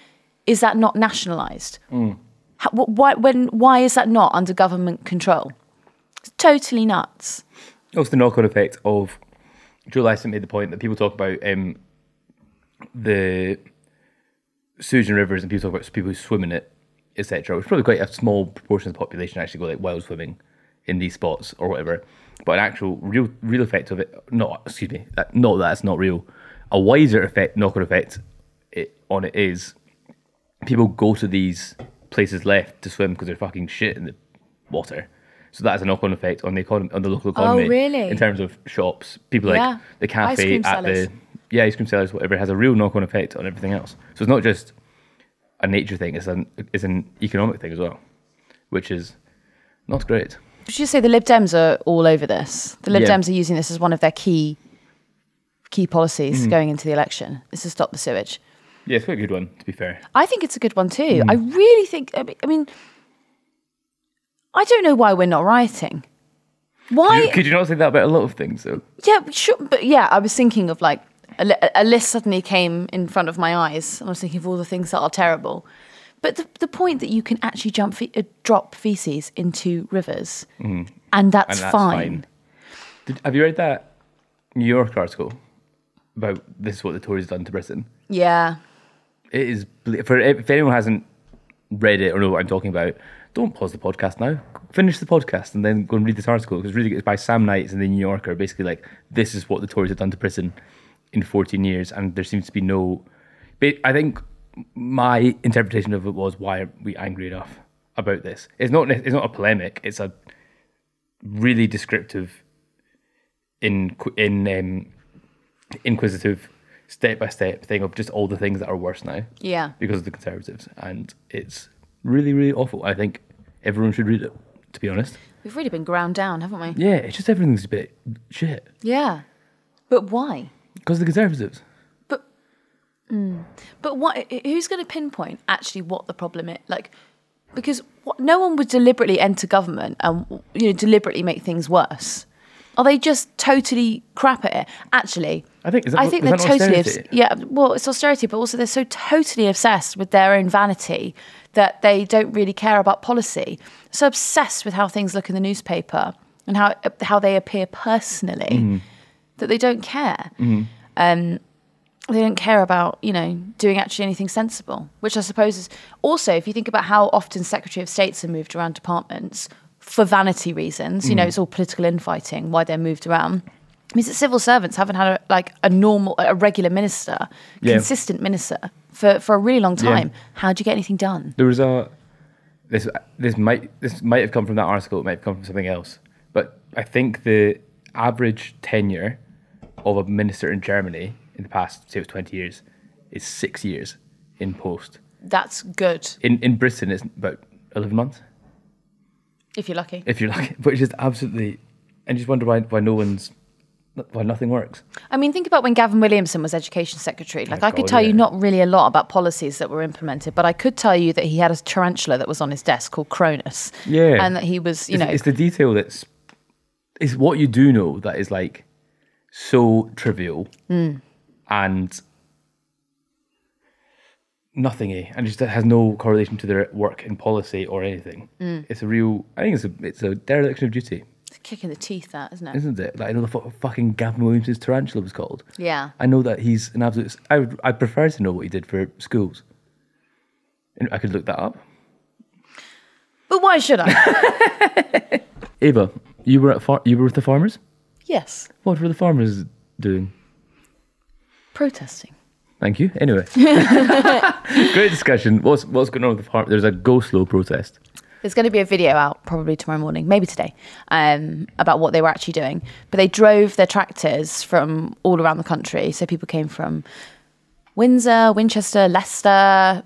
is that not nationalised? Mm. How, why, when, why is that not under government control? It's totally nuts. Also, the knock-on effect of Joe Lyson made the point that people talk about um, the in rivers and people talk about people who swim in it, etc. Which probably quite a small proportion of the population actually go like wild swimming in these spots or whatever. But an actual real real effect of it, not excuse me, that, not that it's not real. A wiser effect, knock-on effect it, on it is people go to these places left to swim because they're fucking shit in the water. So that has a knock-on effect on the economy, on the local economy. Oh, really? In terms of shops, people like Yeah. the cafe at the yeah ice cream sellers, whatever, it has a real knock-on effect on everything else. So it's not just a nature thing; it's an it's an economic thing as well, which is not great. Should you say the Lib Dems are all over this? The Lib Yeah. Dems are using this as one of their key key policies Mm. going into the election. Is to stop the sewage. Yeah, it's quite a good one to be fair. I think it's a good one too. Mm. I really think. I mean- I don't know why we're not rioting. Why? You- could you not say that about a lot of things? though? Yeah, sure. But yeah, I was thinking of like a, a list suddenly came in front of my eyes. I was thinking of all the things that are terrible. But the, the point that you can actually jump fe- uh, drop feces into rivers, and that's, and that's fine. fine. Did, have you read that New York article about this is what the Tories done to Britain? Yeah. It is for if anyone hasn't read it or know what I'm talking about, don't pause the podcast now. Finish the podcast and then go and read this article because really it's by Sam Knights in the New Yorker. Basically, like this is what the Tories have done to prison in 14 years, and there seems to be no. But I think my interpretation of it was why are we angry enough about this? It's not. It's not a polemic. It's a really descriptive, in in um, inquisitive, step by step thing of just all the things that are worse now Yeah. because of the Conservatives, and it's really, really awful. I think everyone should read it. To be honest, We've really been ground down, haven't we? yeah, it's just everything's a bit shit Yeah. But why? Because the Conservatives. But but what? Who's going to pinpoint actually what the problem is? Like, because what, no one would deliberately enter government and you know deliberately make things worse. Are they just totally crap at it? Actually, I think- I think they're totally obs- yeah. Well, it's austerity, but also they're so totally obsessed with their own vanity that they don't really care about policy. So obsessed with how things look in the newspaper and how how they appear personally Mm-hmm. that they don't care. Um, they don't care about you know doing actually anything sensible which i suppose is also if you think about how often secretary of states are moved around departments for vanity reasons you know it's all political infighting why they're moved around means that civil servants haven't had a, like a normal a regular minister Yeah. consistent minister for, for a really long Yeah. time how do you get anything done There was a this this might this might have come from that article. It might have come from something else. But I think the average tenure of a minister in Germany in the past, say it was twenty years, is six years in post. that's good In in Britain, it's about eleven months, if you're lucky if you're lucky. But it's just absolutely, and you just wonder why why no one's why nothing works. I mean, think about when Gavin Williamson was Education Secretary. Like, oh, I could God, tell you not really a lot about policies that were implemented, but I could tell you that he had a tarantula that was on his desk called Cronus. Yeah. And that he was, you it's, know, it's the detail that's it's what you do know that is like so trivial Hmm. and nothing eh, and just has no correlation to their work in policy or anything. Hmm. It's a real I think it's a it's a dereliction of duty, it's a kick in the teeth, that, isn't it? isn't it? Like I know the fu- fucking Gavin Williams' tarantula was called. Yeah. I know that he's an absolute. I would. I prefer to know what he did for schools. And I could look that up. But why should I? [LAUGHS] Ava, you were at far- you were with the farmers. Yes. What were the farmers doing? Protesting. Thank you. Anyway, [LAUGHS] great discussion. What's what's going on with the farm? There's a go slow protest. There's going to be a video out probably tomorrow morning, maybe today, um, about what they were actually doing. But they drove their tractors from all around the country. So people came from Windsor, Winchester, Leicester,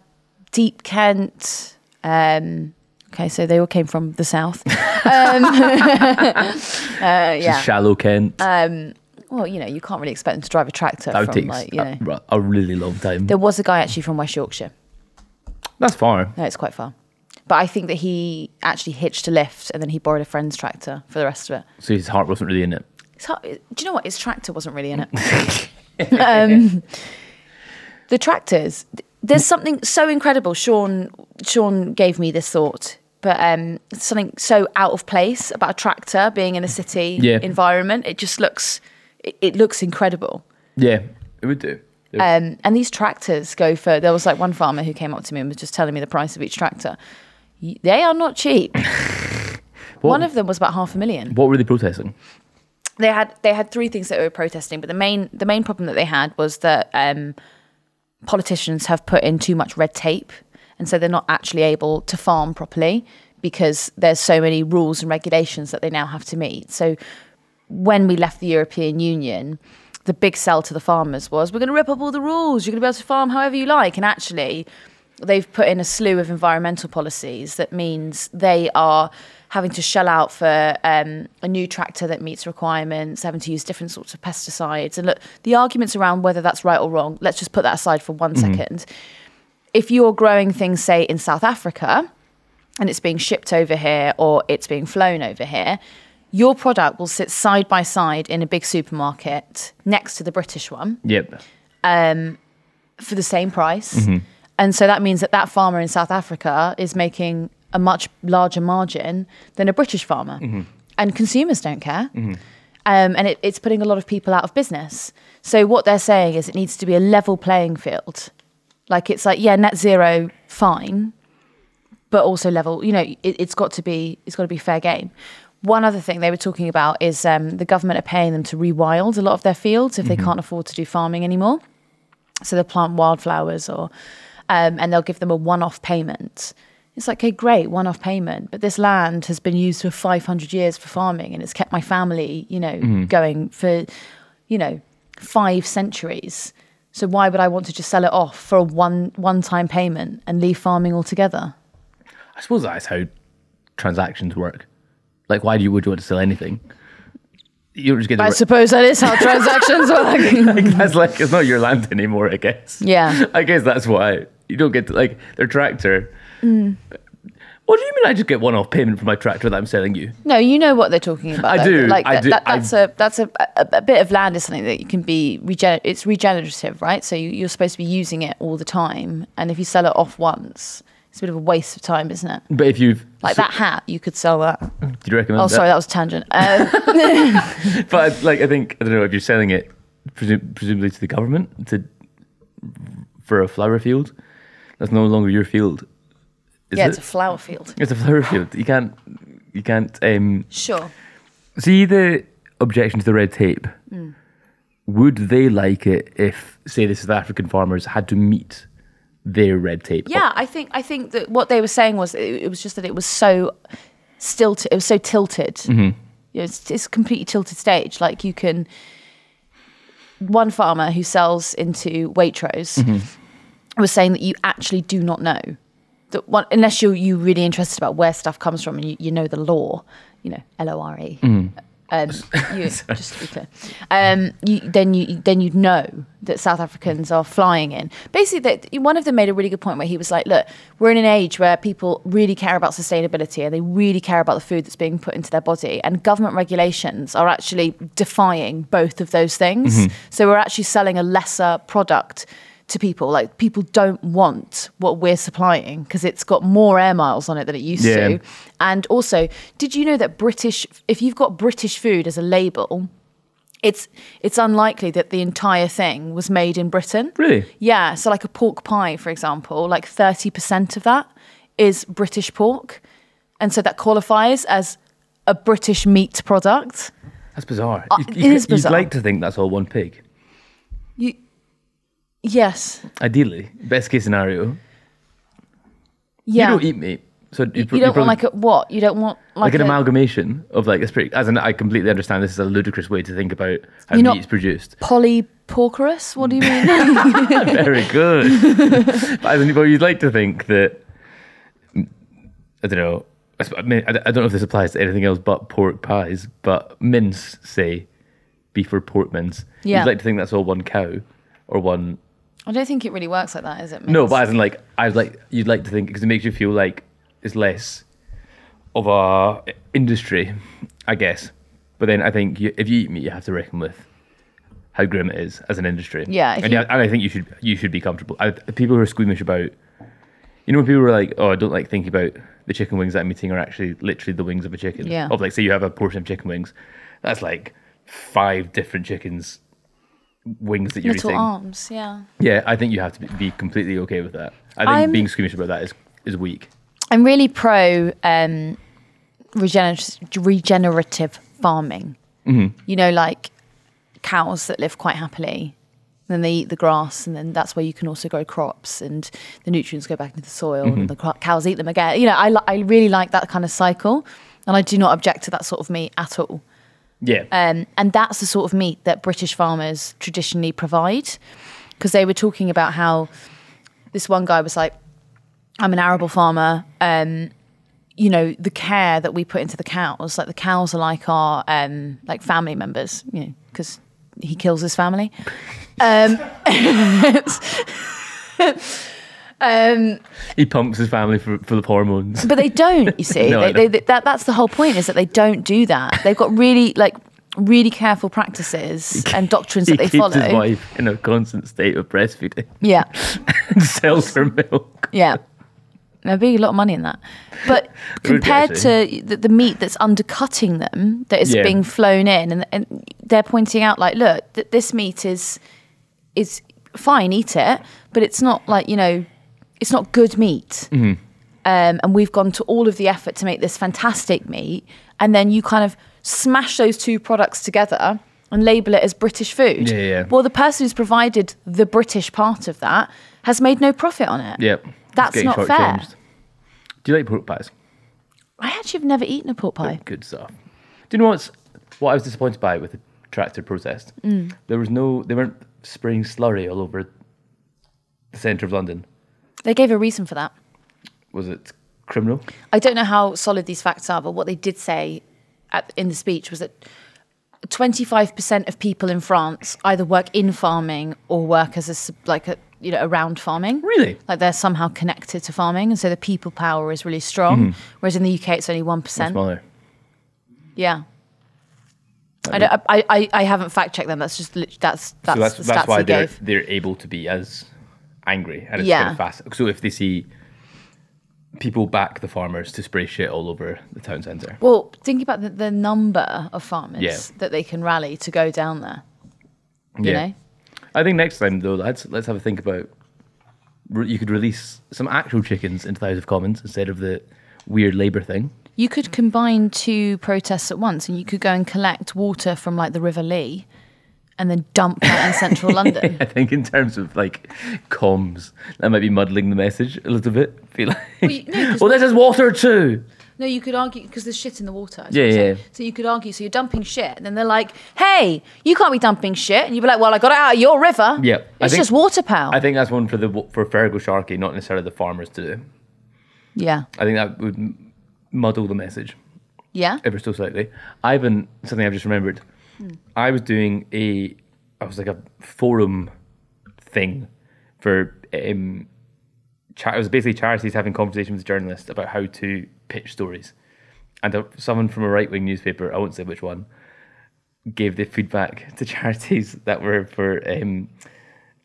Deep Kent. Um, okay, so they all came from the south. [LAUGHS] um, [LAUGHS] uh, Just yeah. shallow Kent. Well, you know, you can't really expect them to drive a tractor that from take like, you know. a, a really long time. There was a guy actually from West Yorkshire. That's far. No, it's quite far. But I think that he actually hitched a lift and then he borrowed a friend's tractor for the rest of it. So his heart wasn't really in it. It's hard, do you know what? His tractor wasn't really in it. [LAUGHS] um, the tractors. There's something so incredible. Sean Sean gave me this thought, but um, something so out of place about a tractor being in a city Yeah. environment. It just looks it, it looks incredible. Yeah, it would do. It- Um, and these tractors go for. There was like one farmer who came up to me and was just telling me the price of each tractor. They are not cheap. [LAUGHS] One of them was about half a million. what were they protesting? they had they had three things that they were protesting, but the main the main problem that they had was that um, politicians have put in too much red tape, and so they're not actually able to farm properly because there's so many rules and regulations that they now have to meet. So when we left the European Union, the big sell to the farmers was we're going to rip up all the rules. You're going to be able to farm however you like, and actually. They've put in a slew of environmental policies that means they are having to shell out for um, a new tractor that meets requirements, having to use different sorts of pesticides. And look, the arguments around whether that's right or wrong, let's just put that aside for one second. If you're growing things, say, in South Africa, and it's being shipped over here or it's being flown over here, your product will sit side by side in a big supermarket next to the British one Yep. Um, for the same price. Mm-hmm. And so that means that that farmer in South Africa is making a much larger margin than a British farmer. Mm-hmm. And consumers don't care. Mm-hmm. Um, and it, it's putting a lot of people out of business. So what they're saying is it needs to be a level playing field. Like it's like, yeah, net zero, fine, but also level. You know, it, it's got to be it's got to be fair game. One other thing they were talking about is um, the government are paying them to rewild a lot of their fields if they can't afford to do farming anymore. So they'll plant wildflowers or, um, and they'll give them a one-off payment. It's like, okay, great, one-off payment, but this land has been used for 500 years for farming, and it's kept my family, you know, going for, you know, five centuries. So why would I want to just sell it off for a one one-time payment and leave farming altogether? I suppose that's how transactions work. Like, why do you would you want to sell anything? You don't just get I suppose that is how [LAUGHS] transactions work. [LAUGHS] that's like it's not your land anymore. I guess. Yeah. [LAUGHS] I guess that's why you don't get to, like their tractor. Mm. What do you mean? I just get one-off payment for my tractor that I'm selling you? No, you know what they're talking about. I though. do, Like I that, do, that- that's a that's a, a a bit of land is something that you can be regen. It's regenerative, right? So you, you're supposed to be using it all the time, and if you sell it off once, it's a bit of a waste of time, isn't it? But if you've Like so- that hat, you could sell that. do you recommend? Oh, sorry, that was a tangent. Um, [LAUGHS] But like, I think I don't know if you're selling it, presum- presumably to the government to for a flower field. That's no longer your field. Is yeah, it? it's a flower field. [LAUGHS] It's a flower field. You can't. You can't. Um, Sure. see the objection to the red tape. Hmm. Would they like it if, say, the South African farmers had to meet their red tape? Yeah, I think I think that what they were saying was it, it was just that it was so stilt. It was so tilted. Mm-hmm. It's, it's a completely tilted stage. Like you can. One farmer who sells into Waitrose Mm-hmm. was saying that you actually do not know that one unless you're you really interested about where stuff comes from and you, you know the law. You know L O R E. Mm-hmm. Um, you, [LAUGHS] just to be clear, um, you, then you then you'd know that South Africans are flying in. Basically, that one of them made a really good point where he was like, "Look, we're in an age where people really care about sustainability and they really care about the food that's being put into their body, and government regulations are actually defying both of those things. So we're actually selling a lesser product." To people, like people don't want what we're supplying because it's got more air miles on it than it used Yeah. to. And also, did you know that British, if you've got British food as a label, it's it's unlikely that the entire thing was made in Britain. Really? Yeah. So like a pork pie, for example, like thirty percent of that is British pork, and so that qualifies as a British meat product. That's bizarre. Uh, You- it you- is bizarre. You'd like to think that's all one pig. You, yes. Ideally, best case scenario. Yeah. You don't eat meat, so You, you don't want like a what? You don't want like, like an a, amalgamation of like it's pretty. As in, I completely understand this is a ludicrous way to think about how meat is produced. polyporchorous. What do you mean? [LAUGHS] Very good. [LAUGHS] but as in, well, you'd like to think that I don't know. I mean, I I don't know if this applies to anything else but pork pies. But mince, say, beef or pork mince. Yeah. You'd like to think that's all one cow or one. I don't think it really works like that, is it? No, but as in like I'd like you'd like to think because it makes you feel like it's less of a industry, I guess. But then I think you, if you eat meat, you have to reckon with how grim it is as an industry. Yeah, and, you- and I think you should you should be comfortable. I, people who are squeamish about, you know, when people are like, "Oh, I don't like thinking about the chicken wings that I'm eating are actually literally the wings of a chicken." Yeah. Of like, say you have a portion of chicken wings, that's like five different chickens wings that you're little eating. arms. Yeah. Yeah, I think you have to be- completely okay with that. I think I'm- being squeamish about that is is weak. I'm really pro um, regener- regenerative farming. Mm-hmm. You know, like cows that live quite happily. Then they eat the grass, and then that's where you can also grow crops, and the nutrients go back into the soil, Mm-hmm. and the cro- cows eat them again. You know, I, li- I really like that kind of cycle, and I do not object to that sort of meat at all. Yeah. Um, and that's the sort of meat that British farmers traditionally provide. Because they were talking about how this one guy was like, I'm an arable farmer. Um, you know, the care that we put into the cows, like the cows are like our um, like family members, you know, because he kills his family. Um, [LAUGHS] [LAUGHS] um, he pumps his family for, full of hormones. but they don't, you [LAUGHS] see. No, I they, they, that, that's the whole point is that they don't do that. They've got really like really careful practices and doctrines that they keeps follow. his wife in a constant state of breastfeeding Yeah, [LAUGHS] and sells her milk. yeah. There'd be a lot of money in that. But compared to the, the meat that's undercutting them, that is Yeah. being flown in, and, and they're pointing out, like, look, th- this meat is is fine, eat it, but it's not like you know, it's not good meat. Mm-hmm. Um, and we've gone to all of the effort to make this fantastic meat, and then you kind of smash those two products together and label it as British food. Yeah, yeah. Well, the person who's provided the British part of that has made no profit on it. Yep. That's not fair. shortchanged. Do you like pork pies? I actually have never eaten a pork pie. Good stuff. Do you know what's what I was disappointed by with the tractor protest? Mm. There was no they weren't spraying slurry all over the centre of London. They gave a reason for that. Was it criminal? I don't know how solid these facts are, but what they did say at, in the speech was that 25% of people in France either work in farming or work as a like a you know around farming. Really? Like they're somehow connected to farming, and so the people power is really strong. Mm-hmm. Whereas in the UK, it's only one Or smaller. Yeah. I, don't, I, I, I haven't fact checked them. That's just that's that's, so that's that's why they're gave. they're able to be as angry and it's Yeah. kind of fast. So if they see people back the farmers to spray shit all over the town centre. Well, think about the, the number of farmers Yeah. that they can rally to go down there. You know, I think next time though, let's let's have a think about. You could release some actual chickens into the House of Commons instead of the weird Labour thing. you could combine two protests at once, and you could go and collect water from like the River Lee, and then dump that in central [LAUGHS] London. I think in terms of like comms, that might be muddling the message a little bit. I feel like, Well, you- no, well, this is water too. No, you could argue because there's shit in the water. Yeah, yeah, saying. So you could argue. So you're dumping shit, and then they're like, "Hey, you can't be dumping shit," and you'd be like, "Well, I got it out of your river. Yeah, it's think- just water, pal." I think that's one for the for Feargal Sharkey, not necessarily the farmers to do. yeah, I think that would muddle the message yeah. ever so slightly. I've something I've just remembered. I was doing a, I was like a forum thing for um, it was basically charities having conversations with journalists about how to pitch stories, and someone from a right wing newspaper, I won't say which one, gave the feedback [LAUGHS] to charities that were for um,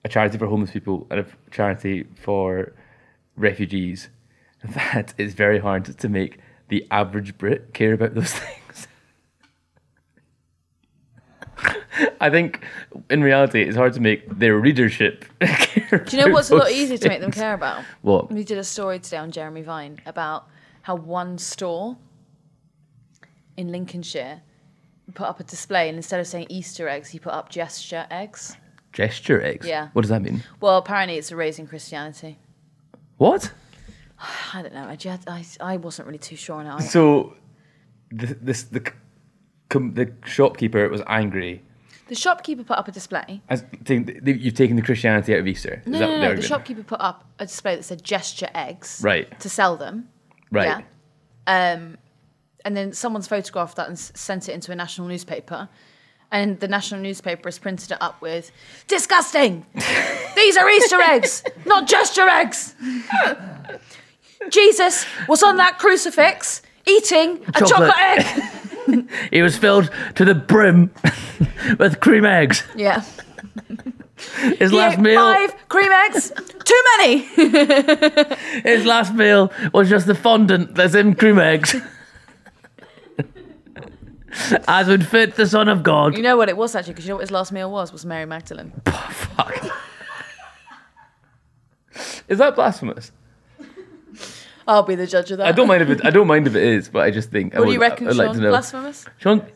a charity for homeless people and a charity for refugees. [LAUGHS] That it's very hard to make the average Brit care about those [LAUGHS] things. [LAUGHS] I think in reality, it's hard to make their readership. [LAUGHS] care Do you know what's a lot easier to make them care about? What? We did a story today on Jeremy Vine about how one store in Lincolnshire put up a display and instead of saying Easter eggs, he put up gesture eggs. Gesture eggs. Yeah. What does that mean? Well, apparently it's a raising Christianity. What? [SIGHS] I don't know. I, just, I, I wasn't really too sure on it. either. So, the, this the the shopkeeper was angry. The shopkeeper put up a display. As saying th- th- you've taken the Christianity out of Easter. No, Is no, that no, no. The shopkeeper put up a display that said gesture eggs Right. to sell them. Right. Yeah. Um, and then someone's photographed that and sent it into a national newspaper. And the national newspaper has printed it up with disgusting. [LAUGHS] These are Easter eggs, not gesture eggs. [LAUGHS] Jesus was on that crucifix eating a chocolate, Chocolate. egg. [LAUGHS] [LAUGHS] It was filled to the brim [LAUGHS] with cream eggs. Yeah. [LAUGHS] His He last meal. Five cream eggs. Too many. His last meal was just the fondant that's in cream eggs. As would fit the Son of God. You know what it was actually, because you know what his last meal was? Was Mary Magdalene. Fuck. Is that blasphemous? I'll be the judge of that. I don't mind if it. I don't mind if it is, but I just think. I What do you would- reckon, I'd like Sean? to know. Blasphemous? Sean,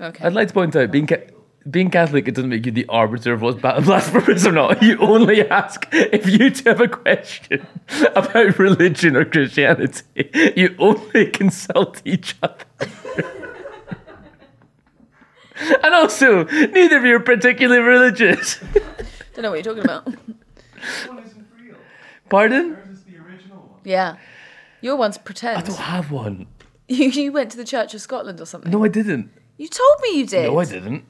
Okay. I'd like to point out being ca- being Catholic, it doesn't make you the arbiter of what's blasphemous or not. [LAUGHS] You only ask if you two have a question [LAUGHS] about religion or Christianity. You only consult each other. [LAUGHS] and also, neither of you are particularly religious. Don't know what you're talking about. This one isn't real. Pardon? Ours is the original one. Yeah. Your one's pretend. I don't have one. [LAUGHS] You, you went to the Church of Scotland or something. No, I didn't. You told me you did. No, I didn't.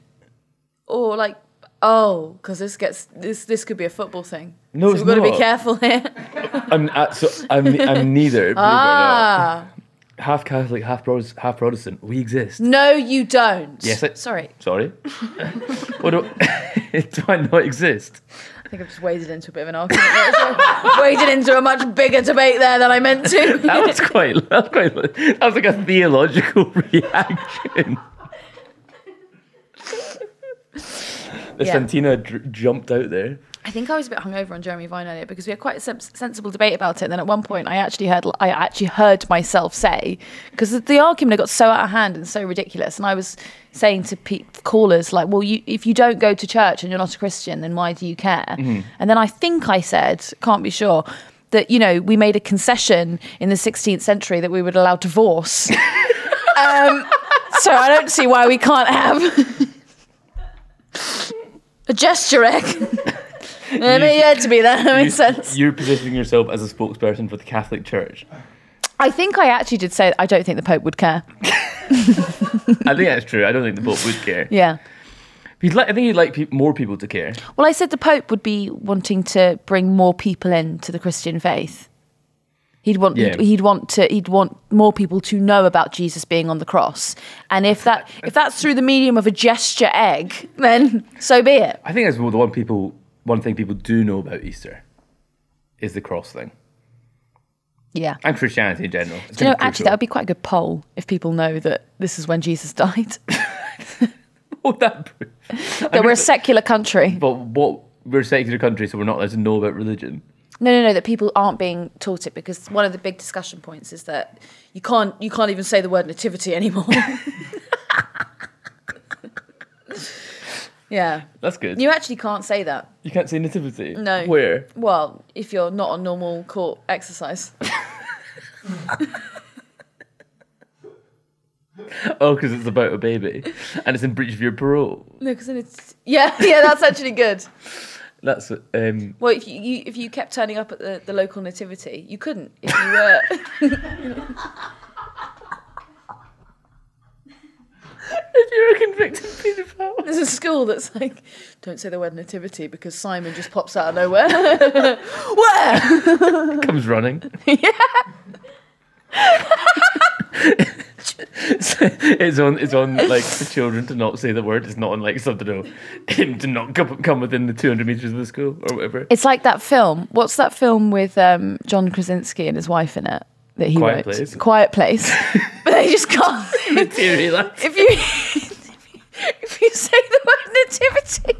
Or like, oh, because this gets this this could be a football thing. No, so it's we've got to be not. careful here. I'm uh, so I'm, I'm neither. believe it or not. ah, Half Catholic, half Protestant, half Protestant. We exist. no, you don't. Yes, I- Sorry, Sorry. [LAUGHS] what do, [LAUGHS] do I not exist? I think I've just waded into a bit of an argument. there, [LAUGHS] waded into a much bigger debate there than I meant to. That was quite. That was quite. That was like a theological reaction. The Yeah. Santina dr- jumped out there. I think I was a bit hungover on Jeremy Vine earlier because we had quite a sens- sensible debate about it. And then at one point, I actually heard I actually heard myself say because the argument had got so out of hand and so ridiculous, and I was saying to pe- callers like, "Well, you, if you don't go to church and you're not a Christian, then why do you care?" And then I think I said, can't be sure. That you know, we made a concession in the 16th century that we would allow divorce. [LAUGHS] um, so I don't see why we can't have [LAUGHS] a gesture egg. [LAUGHS] I mean, yeah, to be there, that makes sense. You're positioning yourself as a spokesperson for the Catholic Church. I think I actually did say I don't think the Pope would care. [LAUGHS] I think that's true. I don't think the Pope would care. Yeah. He'd like. I think he'd like pe- more people to care. Well, I said the Pope would be wanting to bring more people into the Christian faith. He'd want Yeah. he'd, he'd want to he'd want more people to know about Jesus being on the cross. And if that if that's through the medium of a gesture egg, then so be it. I think that's the one people. One thing people do know about Easter is the cross thing Yeah. and Christianity in general. It's Do you know, actually, that would be quite a good poll if people know that this is when Jesus died. [LAUGHS] What that prove? that we're a secular country. But what we're a secular country, so we're not allowed to know about religion. No, no, no. That people aren't being taught it because one of the big discussion points is that you can't you can't even say the word nativity anymore. [LAUGHS] [LAUGHS] yeah, That's good. you actually can't say that. You can't say nativity. No. Where? Well, if you're not on normal court exercise. [LAUGHS] Oh, because it's about a baby, and it's in breach of your parole. No, because then it's yeah, [LAUGHS] yeah. That's actually good. That's um. Well, if you, you if you kept turning up at the, the local nativity, you couldn't if you were. [LAUGHS] If you're a convicted paedophile. There's a school that's like, don't say the word nativity because Simon just pops out of nowhere. [LAUGHS] Where? [LAUGHS] comes running. Yeah. [LAUGHS] it's on. It's on like for children to not say the word. It's not on like something to him to not come, come within the 200 meters of the school or whatever. It's like that film. What's that film with um, John Krasinski and his wife in it that he Quiet wrote? Place. Quiet Place. [LAUGHS] but they just can't. Lads. if you [LAUGHS] if you say the word nativity.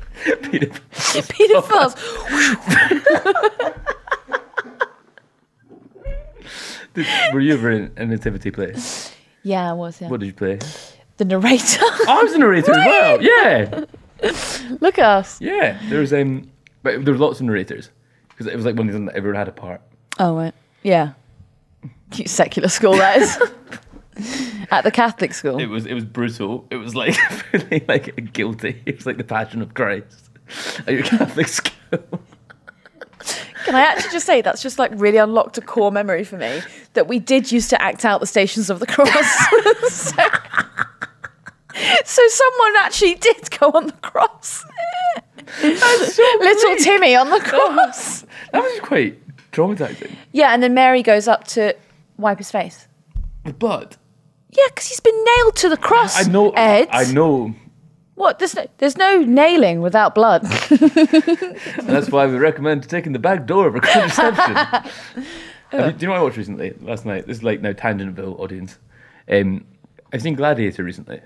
Paedophiles. Paedophiles. Did- Were you ever in a nativity play? Yeah, I was. Yeah. What did you play? The narrator. I was a narrator as well. Yeah, Look at us. yeah. There was um, but there was lots of narrators because it was like one of these that everyone had a part. Oh right. Yeah. Cute secular school that is. [LAUGHS] At the Catholic school. It was it was brutal. It was like [LAUGHS] really like guilty. It was like the Passion of Christ at your Catholic school. Can I actually just say that's just like really unlocked a core memory for me that we did used to act out the Stations of the Cross. [LAUGHS] so, so someone actually did go on the cross. Little Timmy on the cross. That was quite traumatizing. yeah, and then Mary goes up to wipe his face. With blood. Yeah, because he's been nailed to the cross. I know. Ed. I know. What? There's no, there's no nailing without blood. And [LAUGHS] that's why we recommend taking the back door of a contraception. [LAUGHS] Have you- do you know what I watched recently? Last night. This is like now Tangentville audience. Um, I've seen Gladiator recently.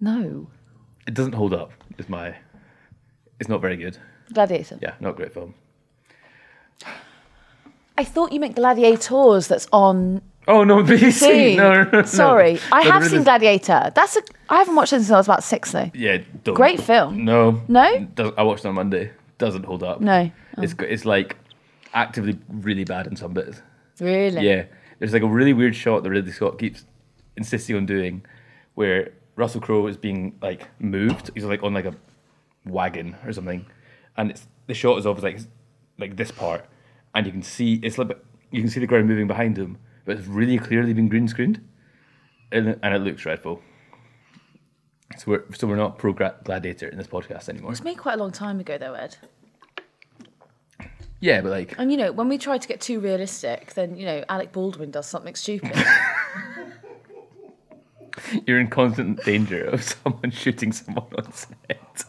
no. It doesn't hold up. Is my. It's not very good. Gladiator. Yeah, not a great film. I thought you meant Gladiators. That's on Oh no, [LAUGHS] BBC. See, No, no, no. Sorry, I have seen Gladiator. That's a. I haven't watched it since I was about six though. Yeah, don't. Great film. No. No? I watched it on Monday. Doesn't hold up. No. Oh. It's it's like actively really bad in some bits. Really? Yeah, there's like a really weird shot that Ridley Scott keeps insisting on doing, where Russell Crowe is being like moved. He's like on like a wagon or something, and it's the shot is of like like this part, and you can see it's like you can see the ground moving behind him, but it's really clearly been green screened, and, and it looks dreadful. So we're so we're not pro gladiator in this podcast anymore. It was made quite a long time ago though, Ed. Yeah, but like And you know, when we try to get too realistic, then you know, Alec Baldwin does something stupid. [LAUGHS] [LAUGHS] you're in constant danger of [LAUGHS] someone shooting someone on set.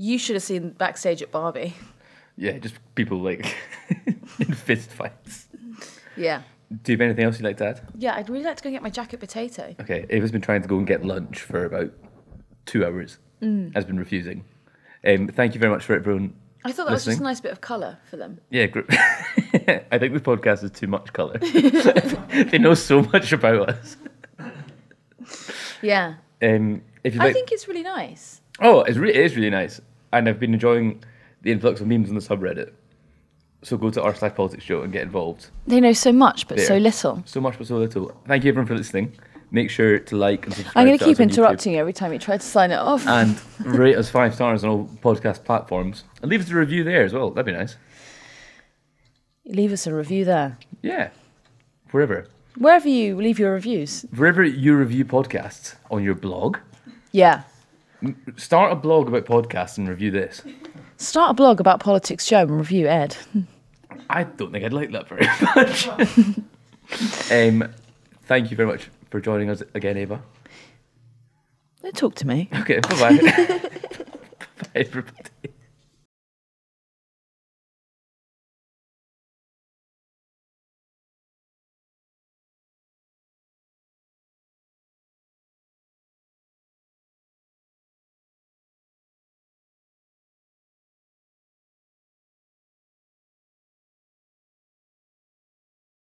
You should have seen backstage at Barbie. Yeah, just people like [LAUGHS] in fist fights. Yeah. Do you have anything else you'd like to add? Yeah, I'd really like to go and get my jacket potato. Okay, Ava's been trying to go and get lunch for about two hours. Has been refusing. Um, thank you very much for it, everyone. I thought that was just a nice bit of colour for them. Yeah, gr- [LAUGHS] I think this podcast is too much colour. [LAUGHS] they know so much about us. Yeah. Um, if you I like, think it's really nice. oh, it's re- it is really nice, and I've been enjoying the influx of memes on the subreddit. So go to our slash politics show and get involved. They know so much, but so little. So much but so little. Thank you everyone for listening. Make sure to like and subscribe. I'm going to to keep interrupting you every time you try to sign it off. and [LAUGHS] rate us five stars on all podcast platforms and leave us a review there as well. That'd be nice. Leave us a review there. Yeah, wherever, Wherever you leave your reviews. wherever you review podcasts on your blog, Yeah. Start a blog about podcasts and review this. Start a blog about politics, Joe, and review Ed. I don't think I'd like that very [LAUGHS] much. um, thank you very much for joining us again, Ava. Don't talk to me. Okay, bye bye. [LAUGHS] bye, everybody.